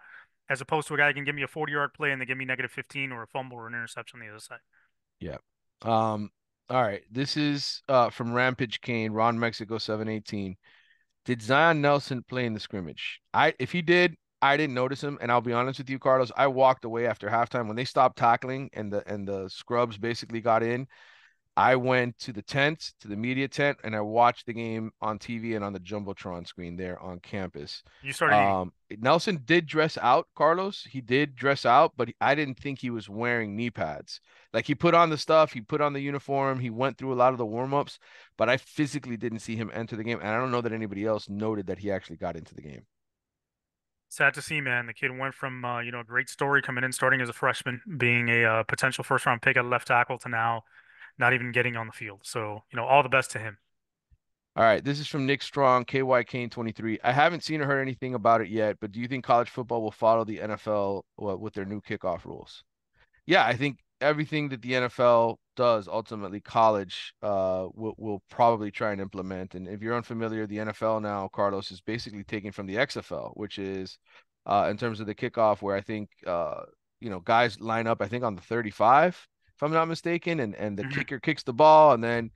as opposed to a guy that can give me a 40 yard play and they give me negative 15 or a fumble or an interception on the other side. Yeah. Um, all right. This is uh from Rampage Kane, Ron Mexico 718. Did Zion Nelson play in the scrimmage? I if he did, I didn't notice him. And I'll be honest with you, Carlos, I walked away after halftime when they stopped tackling and the and the scrubs basically got in. I went to the tent, to the media tent, and I watched the game on TV and on the jumbotron screen there on campus. You started. Um, Nelson did dress out, Carlos. He did dress out, but I didn't think he was wearing knee pads. Like he put on the stuff, he put on the uniform, he went through a lot of the warm ups, but I physically didn't see him enter the game, and I don't know that anybody else noted that he actually got into the game. Sad to see, man. The kid went from uh, you know a great story coming in, starting as a freshman, being a uh, potential first round pick at left tackle, to now not even getting on the field. So, you know, all the best to him. All right. This is from Nick Strong, KY Kane 23. I haven't seen or heard anything about it yet, but do you think college football will follow the NFL with their new kickoff rules? Yeah, I think everything that the NFL does, ultimately college uh, will, will probably try and implement. And if you're unfamiliar, the NFL now, Carlos, is basically taken from the XFL, which is uh, in terms of the kickoff, where I think, uh, you know, guys line up, I think on the 35 if I'm not mistaken, and and the mm-hmm. kicker kicks the ball, and then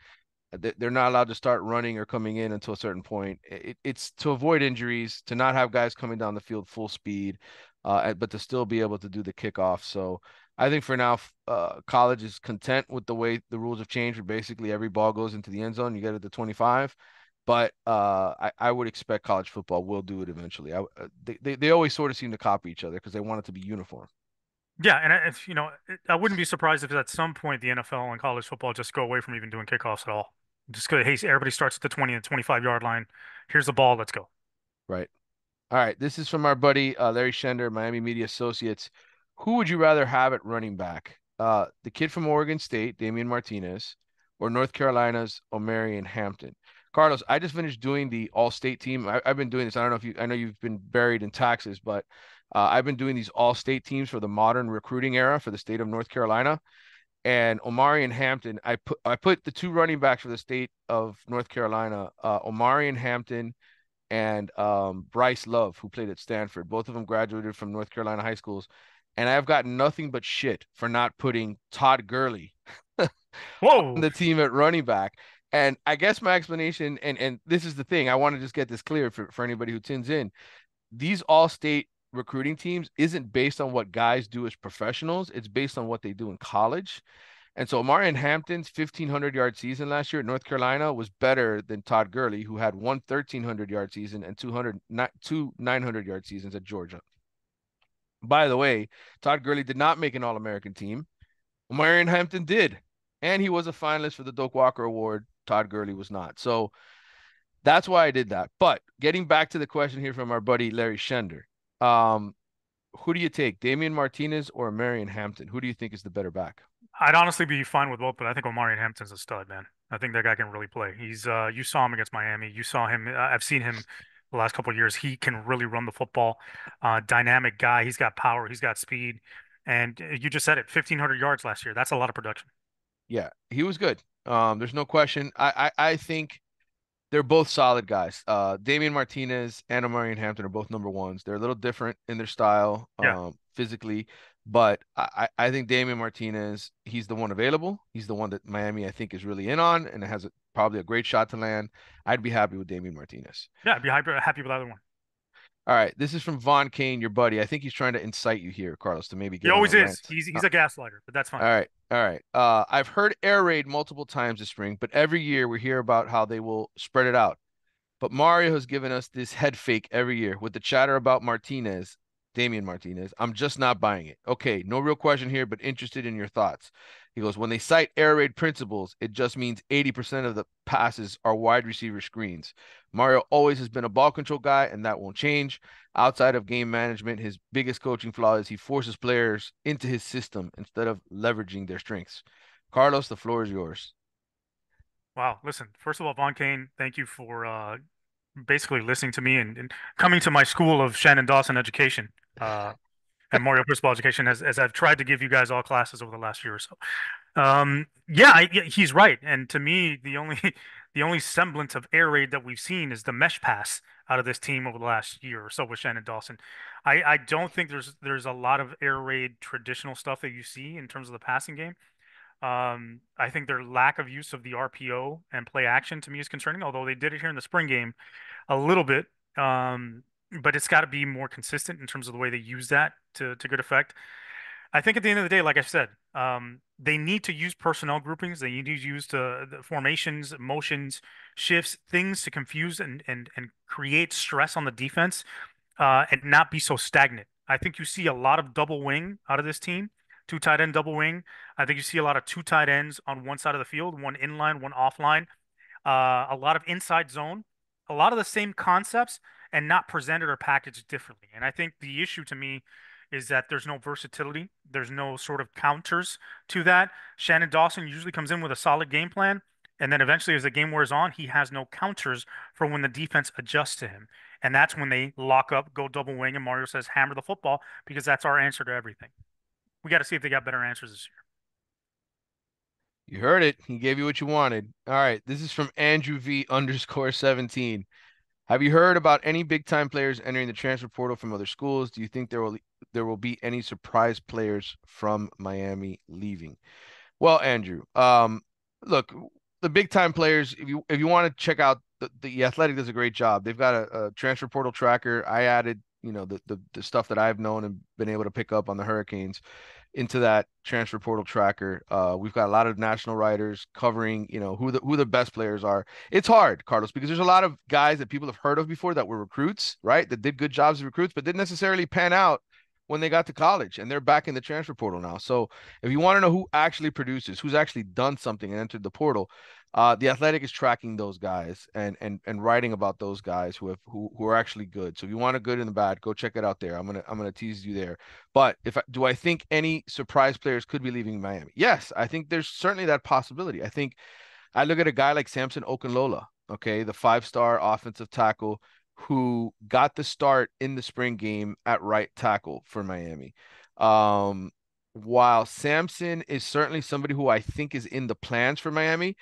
they're not allowed to start running or coming in until a certain point. It, it's to avoid injuries, to not have guys coming down the field full speed, uh, but to still be able to do the kickoff. So I think for now, uh, college is content with the way the rules have changed. Where basically every ball goes into the end zone, you get it to 25. But uh, I, I would expect college football will do it eventually. I, uh, they, they, they always sort of seem to copy each other because they want it to be uniform. Yeah, and if you know, I wouldn't be surprised if at some point the NFL and college football just go away from even doing kickoffs at all. Just go, hey, everybody starts at the 20 and 25 yard line. Here's the ball. Let's go. Right. All right. This is from our buddy uh, Larry Shender, Miami Media Associates. Who would you rather have at running back? Uh, the kid from Oregon State, Damien Martinez, or North Carolina's Omarion Hampton? Carlos, I just finished doing the all-state team. I, have been doing this. I don't know if you. I know you've been buried in taxes, but uh, I've been doing these all-state teams for the modern recruiting era for the state of North Carolina. And Omarion Hampton, I put I put the two running backs for the state of North Carolina, uh, Omarion Hampton and um, Bryce Love, who played at Stanford. Both of them graduated from North Carolina high schools. And I've gotten nothing but shit for not putting Todd Gurley on the team at running back. And I guess my explanation, and and this is the thing, I want to just get this clear for, for anybody who tunes in. These all state recruiting teams isn't based on what guys do as professionals, it's based on what they do in college. And so Omarion Hampton's 1500 yard season last year at North Carolina was better than Todd Gurley, who had one 1300 yard season and 200, not two 900 yard seasons at Georgia. By the way, Todd Gurley did not make an All American team. Marion Hampton did. And he was a finalist for the Doak Walker Award. Todd Gurley was not. So that's why I did that. But getting back to the question here from our buddy Larry Shender, um, who do you take, Damien Martinez or Marion Hampton? Who do you think is the better back? I'd honestly be fine with both, but I think Omarion Hampton's a stud, man. I think that guy can really play. He's uh, you saw him against Miami. You saw him. Uh, I've seen him the last couple of years. He can really run the football. Uh, dynamic guy. He's got power. He's got speed. And you just said it, 1,500 yards last year. That's a lot of production. Yeah, he was good. Um, there's no question. I, I, I think they're both solid guys. Uh, Damien Martinez and Omarion Hampton are both number ones. They're a little different in their style, yeah. um, physically, but I, I think Damien Martinez, he's the one available. He's the one that Miami, I think, is really in on and has a, probably a great shot to land. I'd be happy with Damien Martinez. Yeah, I'd be happy, happy with either one. All right, this is from Von Kane, your buddy. I think he's trying to incite you here, Carlos, to maybe get. He always is. He's he's a gaslighter, but that's fine. All right, all right. Uh, I've heard air raid multiple times this spring, but every year we hear about how they will spread it out. But Mario has given us this head fake every year with the chatter about Martinez, Damien Martinez. I'm just not buying it. Okay, no real question here, but interested in your thoughts. He goes, when they cite air raid principles, it just means 80% of the passes are wide receiver screens. Mario always has been a ball control guy, and that won't change. Outside of game management, his biggest coaching flaw is he forces players into his system instead of leveraging their strengths. Carlos, the floor is yours. Wow. Listen, first of all, Von Kane, thank you for uh, basically listening to me and, and, coming to my school of Shannon Dawson education. Uh, and Mario Cristobal Education as, as I've tried to give you guys all classes over the last year or so. Um, yeah, I, he's right. And to me, the only the only semblance of air raid that we've seen is the mesh pass out of this team over the last year or so with Shannon Dawson. I, I don't think there's there's a lot of air raid traditional stuff that you see in terms of the passing game. Um, I think their lack of use of the RPO and play action to me is concerning, although they did it here in the spring game a little bit. Um, but it's got to be more consistent in terms of the way they use that to, to good effect. I think at the end of the day, like I said, um, they need to use personnel groupings. They need to use the, the formations, motions, shifts, things to confuse and and and create stress on the defense, uh, and not be so stagnant. I think you see a lot of double wing out of this team, two tight end double wing. I think you see a lot of two tight ends on one side of the field, one inline, one offline. Uh, a lot of inside zone, a lot of the same concepts, and not presented or packaged differently. And I think the issue to me is that there's no versatility. There's no sort of counters to that. Shannon Dawson usually comes in with a solid game plan. And then eventually, as the game wears on, he has no counters for when the defense adjusts to him. And that's when they lock up, go double wing, and Mario says, hammer the football because that's our answer to everything. We got to see if they got better answers this year. You heard it. He gave you what you wanted. All right. This is from Andrew V underscore 17. Have you heard about any big time players entering the transfer portal from other schools? Do you think there will there will be any surprise players from Miami leaving? Well, Andrew, um, look, the big time players. If you if you want to check out the, the Athletic does a great job. They've got a, a transfer portal tracker. I added you know the, the the stuff that I've known and been able to pick up on the Hurricanes into that transfer portal tracker. Uh, we've got a lot of national writers covering, you know, who the who the best players are. It's hard, Carlos, because there's a lot of guys that people have heard of before that were recruits, right? That did good jobs as recruits, but didn't necessarily pan out when they got to college and they're back in the transfer portal now. So if you want to know who actually produces, who's actually done something and entered the portal, uh, the Athletic is tracking those guys and and and writing about those guys who have who, who are actually good. So if you want a good and the bad, go check it out there. I'm gonna I'm gonna tease you there. But if I, do I think any surprise players could be leaving Miami? Yes, I think there's certainly that possibility. I think I look at a guy like Samson Okunlola, okay, the five star offensive tackle who got the start in the spring game at right tackle for Miami. Um, while Samson is certainly somebody who I think is in the plans for Miami,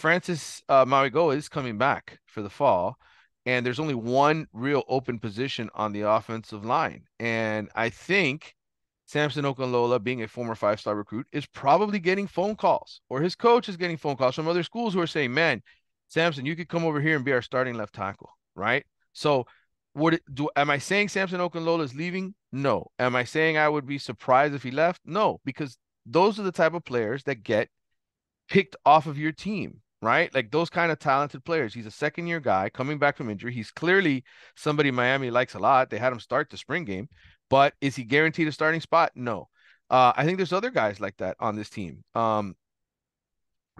Francis uh, Mauigoa is coming back for the fall, and there's only one real open position on the offensive line. And I think Samson Okunlola, being a former five star recruit, is probably getting phone calls, or his coach is getting phone calls from other schools who are saying, man, Samson, you could come over here and be our starting left tackle, right? So, would do am I saying Samson Okunlola is leaving? No. Am I saying I would be surprised if he left? No, because those are the type of players that get picked off of your team, right? Like those kind of talented players. He's a second year guy coming back from injury. He's clearly somebody Miami likes a lot. They had him start the spring game, but is he guaranteed a starting spot? No. Uh, I think there's other guys like that on this team. Um,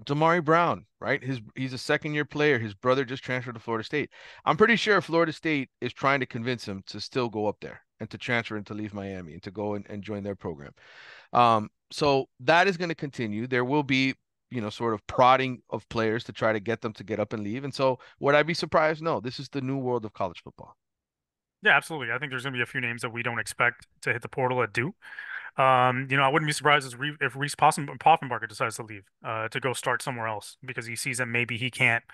Damari Brown, right? His he's a second year player. His brother just transferred to Florida State. I'm pretty sure Florida State is trying to convince him to still go up there and to transfer and to leave Miami and to go and, and join their program. Um, so that is going to continue. There will be you know, sort of prodding of players to try to get them to get up and leave. And so, would I be surprised? No, this is the new world of college football. Yeah, absolutely. I think there's going to be a few names that we don't expect to hit the portal at do. Um, you know, I wouldn't be surprised if Reese Poffenbarger decides to leave uh, to go start somewhere else because he sees that maybe he can't,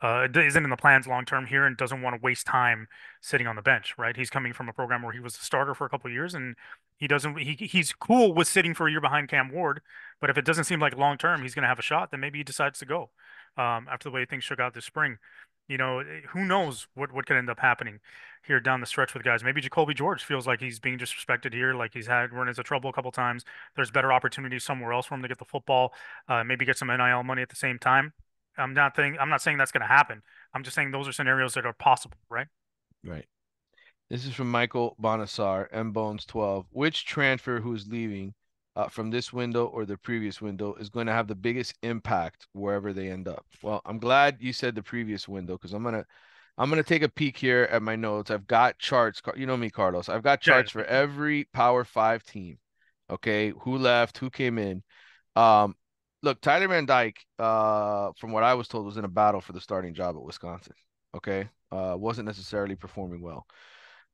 uh, isn't in the plans long term here and doesn't want to waste time sitting on the bench. Right? He's coming from a program where he was a starter for a couple years and he doesn't. He he's cool with sitting for a year behind Cam Ward, but if it doesn't seem like long term he's going to have a shot, then maybe he decides to go. Um, after the way things shook out this spring, you know, eh, who knows what what could end up happening here down the stretch with guys. Maybe Jacoby George feels like he's being disrespected here, like he's had run into trouble a couple times. There's better opportunities somewhere else for him to get the football, uh, maybe get some NIL money at the same time. I'm not saying I'm not saying that's going to happen. I'm just saying those are scenarios that are possible, right? Right. This is from Michael Bonassar, M Bones 12. Which transfer who's leaving uh, from this window or the previous window is going to have the biggest impact wherever they end up? Well, I'm glad you said the previous window because I'm gonna I'm gonna take a peek here at my notes. I've got charts. You know me, Carlos. I've got charts for every Power Five team. Okay, who left, who came in. Um, look, Tyler Van Dyke, uh, from what I was told, was in a battle for the starting job at Wisconsin. Okay, uh, wasn't necessarily performing well.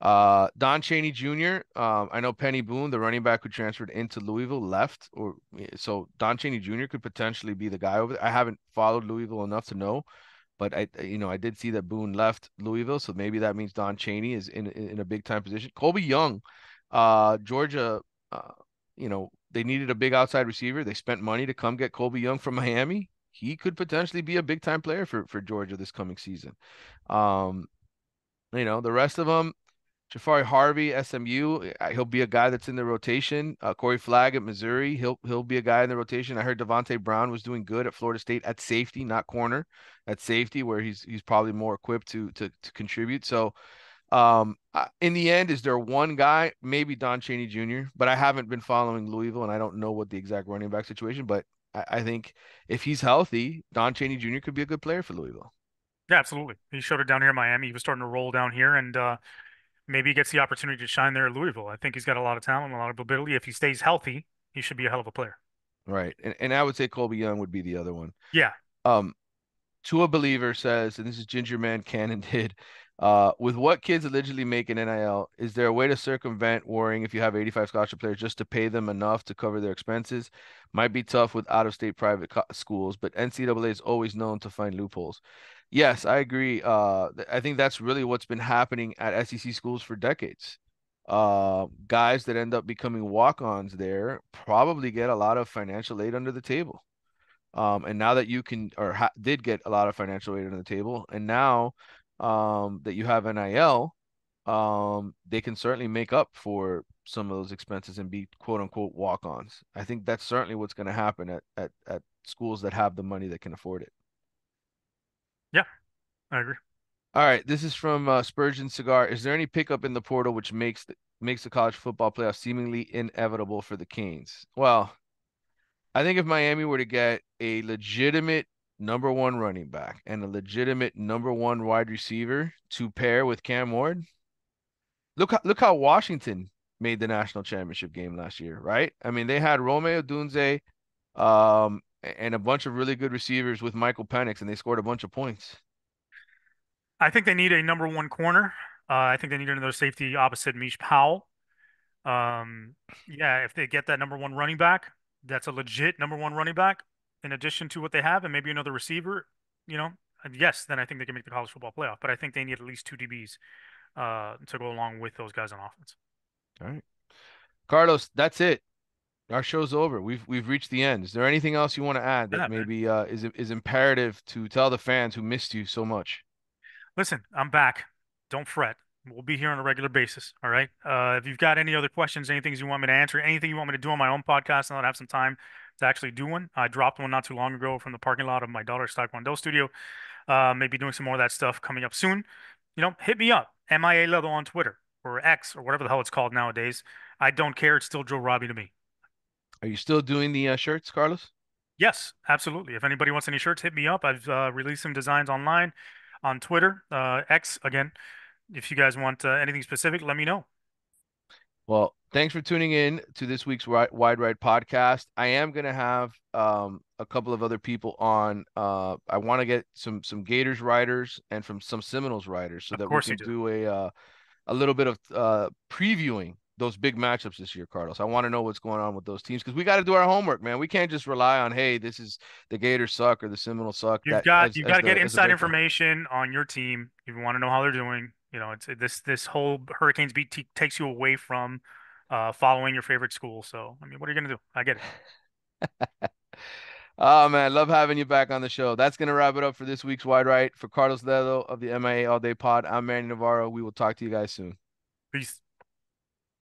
Uh, Don Chaney Jr. Um, I know Peny Boone, the running back who transferred into Louisville, left, or so Don Chaney Jr. could potentially be the guy over there. I haven't followed Louisville enough to know, but I, you know, I did see that Boone left Louisville, so maybe that means Don Chaney is in in a big time position. Colby Young, uh, Georgia, uh, you know, they needed a big outside receiver. They spent money to come get Colby Young from Miami. He could potentially be a big time player for for Georgia this coming season. Um, you know, the rest of them Jahfari Harvey, SMU, uh, he'll be a guy that's in the rotation. Uh, Corey Flagg at Missouri, he'll he'll be a guy in the rotation. I heard Davonte Brown was doing good at Florida State at safety, not corner, at safety, where he's he's probably more equipped to to, to contribute. So, um, in the end, is there one guy? Maybe Don Chaney Jr., but I haven't been following Louisville, and I don't know what the exact running back situation. But I, I think if he's healthy, Don Chaney Jr. could be a good player for Louisville. Yeah, absolutely. He showed it down here in Miami. He was starting to roll down here, and uh, maybe he gets the opportunity to shine there at Louisville. I think he's got a lot of talent, a lot of ability. If he stays healthy, he should be a hell of a player. Right. And and I would say Colby Young would be the other one. Yeah. Um to a believer says, and this is Ginger Man Cannon did, uh, with what kids allegedly make in NIL, is there a way to circumvent worrying if you have 85 scholarship players just to pay them enough to cover their expenses? Might be tough with out of state private co- schools, but NCAA is always known to find loopholes. Yes, I agree. Uh, I think that's really what's been happening at SEC schools for decades. Uh, guys that end up becoming walk-ons there probably get a lot of financial aid under the table. Um, and now that you can or ha- did get a lot of financial aid under the table, and now um, that you have NIL, um, they can certainly make up for some of those expenses and be quote unquote walk-ons. I think that's certainly what's going to happen at, at at schools that have the money that can afford it. Yeah, I agree. All right, this is from uh, Spurgeon Cigar. Is there any pickup in the portal which makes the, makes the college football playoff seemingly inevitable for the Canes? Well, I think if Miami were to get a legitimate number one running back and a legitimate number one wide receiver to pair with Cam Ward, look how, look how Washington made the national championship game last year, right? I mean, they had Rome Odunze, um, and a bunch of really good receivers with Michael Penix, and they scored a bunch of points. I think they need a number one corner. Uh, I think they need another safety opposite Mish Powell. Um, yeah, if they get that number one running back, that's a legit number one running back in addition to what they have, and maybe another receiver, you know, yes, then I think they can make the college football playoff. But I think they need at least two DBs uh, to go along with those guys on offense. All right, Carlos, that's it our show's over. We've we've reached the end. Is there anything else you want to add that maybe uh, is is imperative to tell the fans who missed you so much? Listen, I'm back. Don't fret. We'll be here on a regular basis. All right. Uh, if you've got any other questions, anything you want me to answer, anything you want me to do on my own podcast, and I'll have some time to actually do one. I dropped one not too long ago from the parking lot of my daughter's Taekwondo studio. Uh, maybe doing some more of that stuff coming up soon. You know, hit me up, MIA Level on Twitter or X or whatever the hell it's called nowadays. I don't care. It's still Joe Robbie to me. Are you still doing the uh, shirts, Carlos? Yes, absolutely. If anybody wants any shirts, hit me up. I've uh, released some designs online on Twitter, uh, X again. If you guys want uh, anything specific, let me know. Well, thanks for tuning in to this week's Wide Right podcast. I am going to have um, a couple of other people on. Uh, I want to get some some Gators riders and from some Seminoles riders so Of that we can do. do. a uh, a little bit of uh, previewing those big matchups this year, Carlos. I want to know what's going on with those teams because we got to do our homework, man. We can't just rely on hey, this is the Gators suck or the Seminoles suck. You've That got as- you've as got to get inside information on your team. If you want to know how they're doing, you know, it's this this whole Hurricanes beat t takes you away from uh, following your favorite school. So, I mean, what are you gonna do? I get it. Oh man, love having you back on the show. That's gonna wrap it up for this week's Wide Right. For Carlos Ledo of the MIA All Day Pod, I'm Manny Navarro. We will talk to you guys soon. Peace.